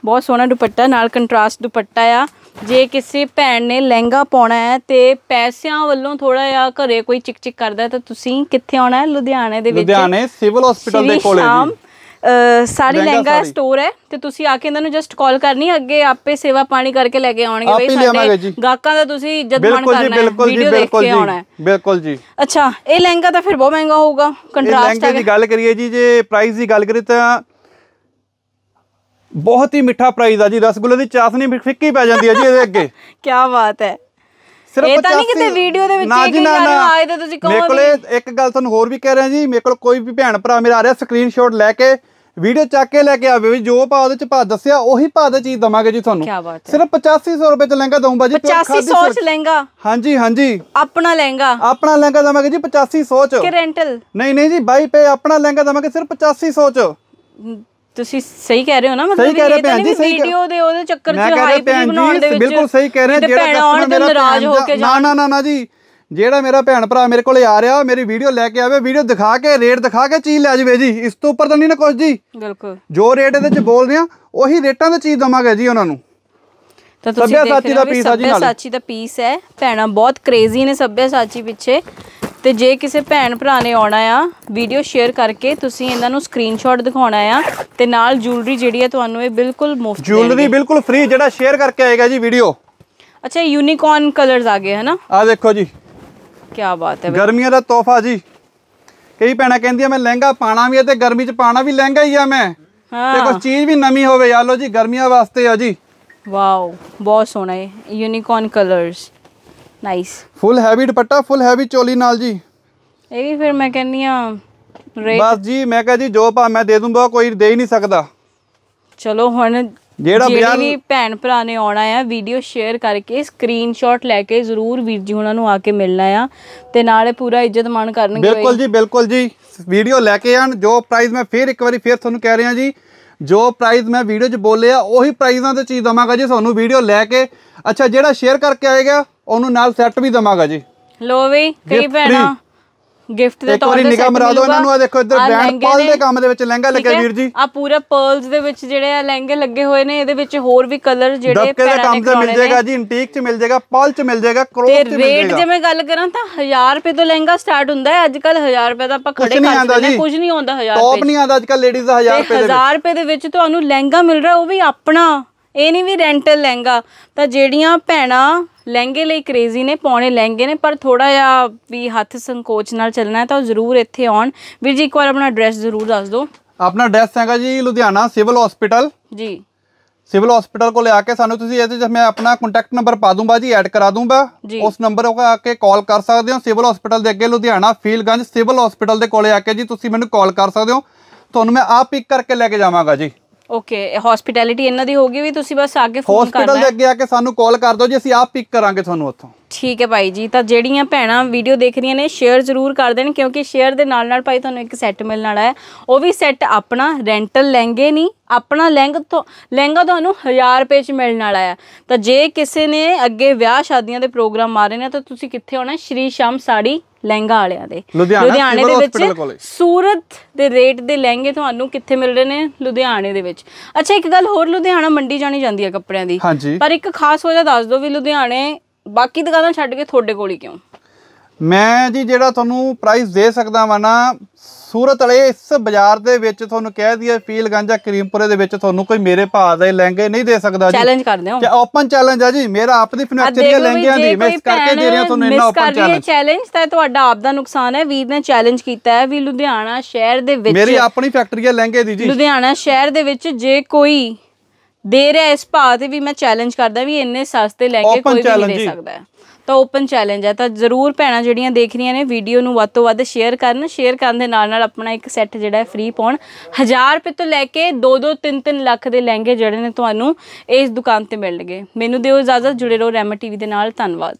ਬਹੁਤ ਸੋਹਣਾ ਦੁਪੱਟਾ ਨਾਲ ਕੰਟਰਾਸਟ ਦੁਪੱਟਾ ਆ। ਜੇ ਕਿਸੇ ਭੈਣ ਨੇ ਲਹਿੰਗਾ ਪਾਉਣਾ ਹੈ ਤੇ ਪੈਸਿਆਂ ਵੱਲੋਂ ਥੋੜਾ ਜਿਹਾ ਘਰੇ ਕੋਈ ਚਿਕ ਚਿਕ ਕਰਦਾ ਤਾਂ ਤੁਸੀਂ ਕਿੱਥੇ ਆਉਣਾ ਹੈ? ਲੁਧਿਆਣੇ ਦੇ ਵਿੱਚ। ਲੁਧਿਆਣੇ ਸਿਵਲ ਹਸਪੀਟਲ ਦੇ ਕੋਲੇ ਜੀ। ਸਾਰੀ ਲਹਿੰਗਾ ਲਹਿੰਗਾ। ਸਟੋਰ ਹੈ ਤੇ ਤੁਸੀਂ ਆ ਕੇ ਇਹਨਾਂ ਨੂੰ ਜਸਟ ਕਾਲ ਕਰਨੀ ਅੱਗੇ ਆਪੇ ਸੇਵਾ ਪਾਣੀ ਕਰਕੇ ਲੈ ਕੇ ਆਉਣਗੇ ਬਈ ਜੀ। ਗਾਹਕਾਂ ਦਾ ਤੁਸੀਂ ਇੱਜ਼ਤ ਮਾਣ ਬਿਲਕੁਲ ਜੀ ਕਰਨਾ ਹੈ ਬਿਲਕੁਲ ਜੀ ਵੀਡੀਓ ਦੇਖ ਬਿਲਕੁਲ ਕੇ ਆਉਣਾ ਹੈ ਬਿਲਕੁਲ ਜੀ ਅੱਛਾ ਇਹ ਲਹਿੰਗਾ ਤਾਂ ਫਿਰ ਬਹੁਤ ਮਹਿੰਗਾ ਹੋਊਗਾ ਕੰਟਰਾਸਟ ਲਹਿੰਗੇ ਹੈ ਦੀ ਗੱਲ ਕਰੀਏ ਜੀ ਜੇ ਪ੍ਰਾਈਸ ਦੀ ਗੱਲ ਕਰੀਏ ਤਾਂ ਬਹੁਤ ਹੀ ਮਿੱਠਾ ਪ੍ਰਾਈਸ ਆ ਜੀ ਰਸਗੁੱਲੇ ਦੀ ਚਾਸਨੀ ਫਿੱਕੀ ਪੈ ਜਾਂਦੀ ਹੈ ਜੀ ਇਹਦੇ ਅੱਗੇ ਕੀ ਬਾਤ ਹੈ ਸਿਰਫ ਇਹ ਤਾਂ ਨਹੀਂ 85 ਕਿਤੇ ਵੀਡੀਓ ਦੇ ਵਿੱਚ ਇਹ ਨਾ। ਆਏ ਤੇ ਤੁਸੀਂ ਕਹੋ ਮੇਰੇ ਕੋਲੇ ਇੱਕ ਗੱਲ ਤੁਹਾਨੂੰ ਹੋਰ ਵੀ ਕਹਿ ਰਿਹਾ ਜੀ ਮੇਰੇ ਕੋਲ ਕੋਈ ਵੀ ਭੈਣ ਭਰਾ ਮੇਰਾ ਆ ਰਿਹਾ ਸਕਰੀਨਸ਼ਾਟ ਲੈ ਕੇ ਵੀਡੀਓ ਚੱਕ ਕੇ ਲੈ ਕੇ ਆਵੇ ਵੀ ਜੋ ਭਾਅ ਉਹਦੇ ਚ ਭਾਅ ਦੱਸਿਆ ਉਹੀ ਭਾਅ ਦੀ ਚੀਜ਼ ਦਵਾਂਗੇ ਜੀ ਤੁਹਾਨੂੰ। ਸਿਰਫ 8500 ਰੁਪਏ ਚ ਲਹਿੰਗਾ ਦਊਂਗਾ ਜੀ pure 85 ਖਾਦੀ ਸੌ ਚ silk। ਲਹਿੰਗਾ? ਹਾਂਜੀ ਹਾਂਜੀ। ਆਪਣਾ ਲਹਿੰਗਾ? ਆਪਣਾ ਲਹਿੰਗਾ ਦਵਾਂਗੇ ਜੀ 8500 ਚ। ਕਿ ਰੈਂਟਲ? ਨਹੀਂ ਨਹੀਂ ਜੀ ਬਾਈ ਪੇ ਆਪਣਾ ਲਹਿੰਗਾ ਦਵਾਂਗੇ ਸਿਰਫ 8500 ਚ। ਤੁਸੀਂ ਸਹੀ ਕਹਿ ਰਹੇ ਹੋ ਨਾ ਮਤਲਬ ਸਹੀ ਕਹਿ ਰਹੇ ਇਹ ਤਾਂ ਨਹੀਂ ਵੀਡੀਓ ਦੇ ਉਹਦੇ ਚੱਕਰ ਚ ਹਾਈਪ ਬਣਾਉਣ ਦੇ ਵਿੱਚ ਬਿਲਕੁਲ ਸਹੀ ਕਹਿ ਰਹੇ ਜਿਹੜਾ ਕਸਟਮਰ ਮੇਰਾ ਨਾਰਾਜ਼ ਹੋ ਕੇ ਨਾ ਨਾ ਨਾ ਨਾ ਜੀ। ਜਿਹੜਾ ਮੇਰਾ ਭੈਣ ਭਰਾ ਮੇਰੇ ਕੋਲੇ ਆ ਰਿਹਾ ਮੇਰੀ ਵੀਡੀਓ ਲੈ ਕੇ ਆਵੇ ਵੀਡੀਓ ਦਿਖਾ ਕੇ ਰੇਟ ਦਿਖਾ ਕੇ ਚੀਜ਼ ਲੈ ਜਾਵੇ ਜੀ। ਇਸ ਤੋਂ ਉੱਪਰ ਤਾਂ ਨਹੀਂ ਨਾ ਕੁਝ ਜੀ। ਬਿਲਕੁਲ। ਜੋ ਰੇਟ ਇਹਦੇ ਚ ਬੋਲ ਰਹੇ ਆ ਉਹੀ ਰੇਟਾਂ ਤੇ ਚੀਜ਼ ਦਵਾਂਗੇ ਜੀ ਉਹਨਾਂ ਨੂੰ। ਤਾਂ ਤੁਸੀਂ ਸੱਭਿਆ ਦੇਖ ਸਾਚੀ ਰਹੇ ਦਾ piece ਆ ਜੀ ਨਾਲੇ। ਸਾਚੀ ਦਾ ਪੀਸ ਹੈ। ਭੈਣਾਂ ਬਹੁਤ ਕ੍ਰੇਜ਼ੀ ਨੇ ਸੱਭਿਆ ਸਾਚੀ ਪਿੱਛੇ। ਤੇ ਜੇ ਕਿਸੇ ਭੈਣ ਭਰਾ ਨੇ ਆਉਣਾ ਆ ਵੀਡੀਓ ਸ਼ੇਅਰ ਕਰਕੇ ਤੁਸੀਂ ਇਹਨਾਂ ਨੂੰ ਸਕਰੀਨਸ਼ਾਟ ਦਿਖਾਉਣਾ ਆ ਤੇ ਨਾਲ ਜੁਐਲਰੀ ਜਿਹੜੀ ਹੈ ਤੁਹਾਨੂੰ ਇਹ ਬਿਲਕੁਲ ਮੁਫਤ ਜੁਐਲਰੀ ਬਿਲਕੁਲ ਫ੍ਰੀ ਜਿਹੜਾ ਸ਼ੇਅਰ ਕਰਕੇ ਆਏਗਾ ਜੀ ਵੀਡੀਓ ਅੱਛਾ ਯੂਨੀਕॉर्न ਕਲਰਸ ਆ ਗਏ ਹਨਾ? ਆ ਦੇਖੋ ਜੀ। ਕੀ ਬਾਤ ਹੈ। ਗਰਮੀਆਂ ਦਾ ਤੋਹਫਾ ਜੀ। ਕਈ ਭੈਣਾਂ ਕਹਿੰਦੀਆਂ ਮੈਂ ਲਹਿੰਗਾ ਪਾਣਾ ਵੀ ਹੈ ਤੇ ਗਰਮੀ ਚ ਪਾਣਾ ਵੀ ਲਹਿੰਗਾ ਹੀ ਆ ਮੈਂ। ਤੇ ਕੁਝ ਚੀਜ਼ ਵੀ ਨਵੀਂ ਹੋਵੇ ਆ ਲੋ ਜੀ ਗਰਮੀਆਂ ਵਾਸਤੇ ਆ ਜੀ। ਵਾਓ ਬਹੁਤ ਸੋਹਣਾ ਹੈ। Unicorn colours nice full heavy dupatta full heavy choli ਨਾਲ ਜੀ। ਇਹ ਵੀ ਫਿਰ ਮੈਂ ਕਹਿੰਨੀ ਆ ਬਸ ਜੀ ਮੈਂ ਕਹਾਂ ਜੀ ਜੋ ਭਾ ਮੈਂ ਦੇ ਦੂੰਗਾ ਕੋਈ ਦੇ ਹੀ ਨਹੀਂ ਸਕਦਾ। ਚਲੋ ਹੁਣ ਜਿਹੜਾ ਜਿਹੜੀ ਵੀ ਭੈਣ ਭਰਾ ਨੇ ਆਉਣਾ ਆ ਵੀਡੀਓ ਸ਼ੇਅਰ ਕਰਕੇ ਸਕਰੀਨਸ਼ਾਟ ਲੈ ਕੇ ਜ਼ਰੂਰ ਵੀਰ ਜੀ ਉਹਨਾਂ ਨੂੰ ਆ ਕੇ ਮਿਲਣਾ ਆ ਤੇ ਨਾਲੇ ਪੂਰਾ ਇੱਜ਼ਤ ਮਾਣ ਕਰਨਗੇ ਬਿਲਕੁਲ ਜੀ ਬਿਲਕੁਲ ਜੀ। ਵੀਡੀਓ ਲੈ ਕੇ ਆਣ ਜੋ ਪ੍ਰਾਈਸ ਮੈਂ ਫੇਰ ਇੱਕ ਵਾਰੀ ਫੇਰ ਤੁਹਾਨੂੰ ਕਹਿ ਰਿਹਾ ਜੀ ਜੋ ਪ੍ਰਾਈਸ ਮੈਂ ਵੀਡੀਓ 'ਚ ਬੋਲਿਆ ਉਹੀ ਪ੍ਰਾਈਜ਼ਾਂ ਤੇ ਚੀਜ਼ ਦਵਾਂਗਾ ਜੀ ਤੁਹਾਨੂੰ ਵੀਡੀਓ ਲੈ ਕੇ। ਅੱਛਾ ਜਿਹੜਾ ਸ਼ੇਅਰ ਕਰਕੇ ਆਏਗਾ ਉਹਨੂੰ ਨਾਲ ਸੈੱਟ ਵੀ ਦਵਾਂਗਾ ਜੀ। ਲੋ ਵੀ ਕਈ ਭੈਣਾਂ ਗਿਫਟ ਦੇ ਤੌਰ ਤੇ ਨਿਗਾਹ ਮਰਾ ਦਿਓ ਇਹਨਾਂ। ਨੂੰ ਆ ਦੇਖੋ ਇੱਧਰ ਬ੍ਰਾਂਡ ਪਾਲ। ਦੇ ਕੰਮ ਦੇ ਵਿੱਚ ਲਹਿੰਗਾ ਲੱਗਿਆ ਵੀਰ ਜੀ। ਆ ਪੂਰਾ ਪਰਲਸ ਦੇ ਵਿੱਚ ਜਿਹੜੇ ਆ ਲਹਿੰਗੇ ਲੱਗੇ ਹੋਏ ਨੇ ਇਹਦੇ ਵਿੱਚ ਹੋਰ ਵੀ ਕਲਰ ਜਿਹੜੇ ਦਬਕੇ ਦੇ ਕੰਮ ਤੇ ਮਿਲ ਜਾਏਗਾ ਜੀ ਇੰਟੀਕ 'ਚ ਮਿਲ ਜਾਏਗਾ ਪਾਲ 'ਚ ਮਿਲ ਜਾਏਗਾ ਕਰੋਪ 'ਚ ਮਿਲ ਰੇਟ ਜਾਏਗਾ। ਜੇ ਮੈਂ ਗੱਲ ਕਰਾਂ ਤਾਂ 1000 ਰੁਪਏ ਤੋਂ ਲਹਿੰਗਾ ਸਟਾਰਟ ਹੁੰਦਾ ਹੈ। ਅੱਜ ਕੱਲ 1000 ਰੁਪਏ ਦਾ ਆਪਾਂ ਖੜੇ ਕਰ ਜੀ। ਕੁਝ ਨਹੀਂ ਆਉਂਦਾ 1000 ਟੌਪ ਰੁਪਏ ਨਹੀਂ ਆਉਂਦਾ ਅੱਜ ਕੱਲ ਲੇਡੀਜ਼ ਦਾ 1000 ਤੇ ਰੁਪਏ ਦੇ ਵਿੱਚ। 1000 ਰੁਪਏ ਦੇ ਵਿੱਚ ਤੁਹਾਨੂੰ ਲਹਿੰਗਾ ਮਿਲ ਰਿਹਾ ਉਹ ਵੀ ਆਪਣਾ। ਇਹ ਨਹੀਂ ਵੀ ਰੈਂਟਲ ਲਹਿੰਗਾ ਤਾਂ ਜਿਹੜੀਆਂ ਭੈਣਾਂ ਲਹਿੰਗੇ ਲਈ ਕ੍ਰੇਜ਼ੀ ਨੇ ਪਾਉਣੇ ਲਹਿੰਗੇ ਨੇ ਪਰ ਥੋੜਾ ਜਿਹਾ ਵੀ ਹੱਥ ਸੰਕੋਚ ਨਾਲ ਚੱਲਣਾ ਹੈ ਤਾਂ ਉਹ ਜ਼ਰੂਰ ਇੱਥੇ ਆਉਣ। ਵੀਰ ਜੀ ਇੱਕ ਵਾਰ ਆਪਣਾ ਐਡਰੈਸ ਜ਼ਰੂਰ ਦੱਸ ਦਿਓ। ਆਪਣਾ ਐਡਰੈਸ ਹੈਗਾ ਜੀ ਲੁਧਿਆਣਾ ਸਿਵਲ ਹਸਪੀਟਲ ਜੀ। ਸਿਵਲ ਹਸਪੀਟਲ ਕੋਲ ਆ ਕੇ ਸਾਨੂੰ ਤੁਸੀਂ ਇਹਦੇ 'ਚ ਮੈਂ ਆਪਣਾ ਕੰਟੈਕਟ ਨੰਬਰ ਪਾ ਦੂੰਗਾ ਜੀ ਐਡ ਕਰਾ ਦੂੰਗਾ। ਉਸ ਨੰਬਰ ਉੱਤੇ ਆ ਕੇ ਕਾਲ ਕਰ ਸਕਦੇ ਹੋ। ਸਿਵਲ ਹਸਪੀਟਲ ਦੇ ਅੱਗੇ ਲੁਧਿਆਣਾ ਫੀਲਗੰਜ ਸਿਵਲ ਹਸਪੀਟਲ ਦੇ ਕੋਲੇ ਆ ਕੇ ਜੀ ਤੁਸੀਂ ਮੈਨੂੰ ਕਾਲ ਕਰ ਸਕਦੇ ਹੋ। ਤੁਹਾਨੂੰ ਮੈਂ ਆਪ ਪਿਕ ਕਰਕੇ ਲੈ ਕੇ ਜਾਵਾਂਗਾ ਜੀ। ਓਕੇ ਹਸਪਿਟੈਲਿਟੀ ਇਹਨਾਂ ਦੀ ਹੋਗੀ ਵੀ ਤੁਸੀਂ ਬਸ ਆ ਕੇ ਫੋਨ ਕਰਨਾ ਹਸਪੀਟਲ ਦੇ ਅੱਗੇ ਆ ਕੇ ਸਾਨੂੰ ਕਾਲ ਕਰ ਦਿਓ ਜੀ ਅਸੀਂ ਆਪ ਪਿਕ ਕਰਾਂਗੇ ਤੁਹਾਨੂੰ ਉੱਥੋਂ। ਠੀਕ ਹੈ ਭਾਈ ਜੀ ਤਾਂ ਜਿਹੜੀਆਂ ਭੈਣਾਂ ਵੀਡੀਓ ਦੇਖ ਰਹੀਆਂ ਨੇ ਸ਼ੇਅਰ ਜ਼ਰੂਰ ਕਰ ਦੇਣ ਕਿਉਂਕਿ ਸ਼ੇਅਰ ਦੇ ਨਾਲ ਨਾਲ ਭਾਈ ਤੁਹਾਨੂੰ ਇੱਕ ਸੈੱਟ ਮਿਲਣ ਵਾਲਾ ਹੈ। ਉਹ ਵੀ ਸੈੱਟ ਆਪਣਾ ਰੈਂਟਲ ਲਹਿੰਗੇ ਨਹੀਂ ਆਪਣਾ ਲਹਿੰਗਾ ਤੋਂ ਲਹਿੰਗਾ ਤੁਹਾਨੂੰ 1000 ਰੁਪਏ ਚ ਮਿਲਣ ਵਾਲਾ ਹੈ। ਤਾਂ ਜੇ ਕਿਸੇ ਨੇ ਅੱਗੇ ਵਿਆਹ ਸ਼ਾਦੀਆਂ ਦੇ ਪ੍ਰੋਗਰਾਮ ਮਾਰੇ ਨੇ ਤਾਂ ਤੁਸੀਂ ਕਿੱਥੇ ਆਉਣਾ? ਸ਼੍ਰੀ ਸ਼ਾਮ ਸਾੜੀ ਲਹਿੰਗਾ ਵਾਲਿਆਂ ਦੇ। ਲੁਧਿਆਣਾ ਦੇ ਵਿੱਚ। ਸੂਰਤ ਦੇ ਰੇਟ ਦੇ ਲਹਿੰਗੇ ਤੁਹਾਨੂੰ ਕਿੱਥੇ ਮਿਲ ਰਹੇ ਨੇ? ਲੁਧਿਆਣੇ ਦੇ ਵਿੱਚ। ਅੱਛਾ ਇੱਕ ਗੱਲ ਹੋਰ ਲੁਧਿਆਣਾ ਮੰਡੀ ਜਾਣੀ ਜਾਂਦੀ ਹੈ ਕੱਪੜਿਆਂ ਦੀ। ਪਰ ਇੱਕ ਖਾਸ ਵਜ੍ਹਾ ਦੱਸ ਦਿਓ ਵੀ ਲੁਧਿਆਣੇ ਬਾਕੀ ਦੁਕਾਨਾਂ ਛੱਡ ਕੇ ਤੁਹਾਡੇ ਕੋਲ ਹੀ ਕਿਉਂ? ਮੈਂ ਜੀ ਜਿਹੜਾ ਤੁਹਾਨੂੰ ਪ੍ਰਾਈਸ ਦੇ ਸਕਦਾ ਵਾਂ ਨਾ ਸੂਰਤ ਵਾਲੇ ਇਸ ਬਾਜ਼ਾਰ ਦੇ ਵਿੱਚ ਤੁਹਾਨੂੰ ਕਹਿ ਦਈਏ ਫੀਲ ਗੰਜਾ ਕਰੀਮਪੁਰੇ ਦੇ ਵਿੱਚ ਤੁਹਾਨੂੰ ਕੋਈ ਮੇਰੇ ਭਾਅ ਦੇ ਲਹਿੰਗੇ ਨਹੀਂ ਦੇ ਸਕਦਾ ਜੀ। ਚੈਲੰਜ ਕਰਦੇ ਹੋ ਓਪਨ ਚੈਲੰਜ ਆ ਜੀ। ਮੇਰਾ ਆਪ ਦੀ ਵੀ ਲਹਿੰਗਿਆਂ ਦੀ ਮੈਂ ਇਸ ਕਰਕੇ ਦੇ ਰਿਹਾ ਤੁਹਾਨੂੰ ਇੰਨਾ ਓਪਨ ਚੈਲੰਜ ਚੈਲੰਜ ਤਾਂ ਤੁਹਾਡਾ ਆਪ ਦਾ ਨੁਕਸਾਨ ਹੈ। ਵੀਰ ਨੇ ਚੈਲੰਜ ਕੀਤਾ ਹੈ ਵੀ ਲੁਧਿਆਣਾ ਸ਼ਹਿਰ ਦੇ ਵਿੱਚ ਮੇਰੀ ਆਪਣੀ ਫੈਕਟਰੀ ਹੈ ਲਹਿੰਗੇ ਦੀ ਜੀ। ਲੁਧਿਆਣਾ ਸ਼ਹਿਰ ਦੇ ਵਿੱਚ ਜੇ ਕੋਈ ਦੇ ਰਿਹਾ ਇਸ ਭਾਅ ਤੇ ਵੀ ਮੈਂ ਚੈਲੰਜ ਕਰਦਾ ਵੀ ਇੰਨੇ ਸਸਤੇ ਲਹਿੰਗੇ ਕੋਈ ਨਹੀਂ ਦੇ। ਸਕਦਾ। ਤਾਂ ਓਪਨ ਚੈਲੰਜ ਹੈ ਤਾਂ ਜ਼ਰੂਰ ਭੈਣਾਂ ਜਿਹੜੀਆਂ ਦੇਖ ਰਹੀਆਂ ਨੇ ਵੀਡੀਓ ਨੂੰ ਵੱਧ ਤੋਂ ਵੱਧ ਸ਼ੇਅਰ ਕਰਨ। ਸ਼ੇਅਰ ਕਰਨ ਦੇ ਨਾਲ ਨਾਲ ਆਪਣਾ ਇੱਕ ਸੈੱਟ ਜਿਹੜਾ ਹੈ ਫ੍ਰੀ ਪਾਉਣ। 1000 ਰੁਪਏ ਤੋਂ ਲੈ ਕੇ 2-2 3-3 ਲੱਖ ਦੇ ਲਹਿੰਗੇ ਜਿਹੜੇ ਨੇ ਤੁਹਾਨੂੰ ਇਸ ਦੁਕਾਨ ਤੇ ਮਿਲਣਗੇ। ਮੈਨੂੰ ਦਿਓ ਇਜਾਜ਼ਤ, ਜੁੜੇ ਰਹੋ ਰੈਮਾ ਟੀਵੀ ਦੇ ਨਾਲ। ਧੰਨਵਾਦ।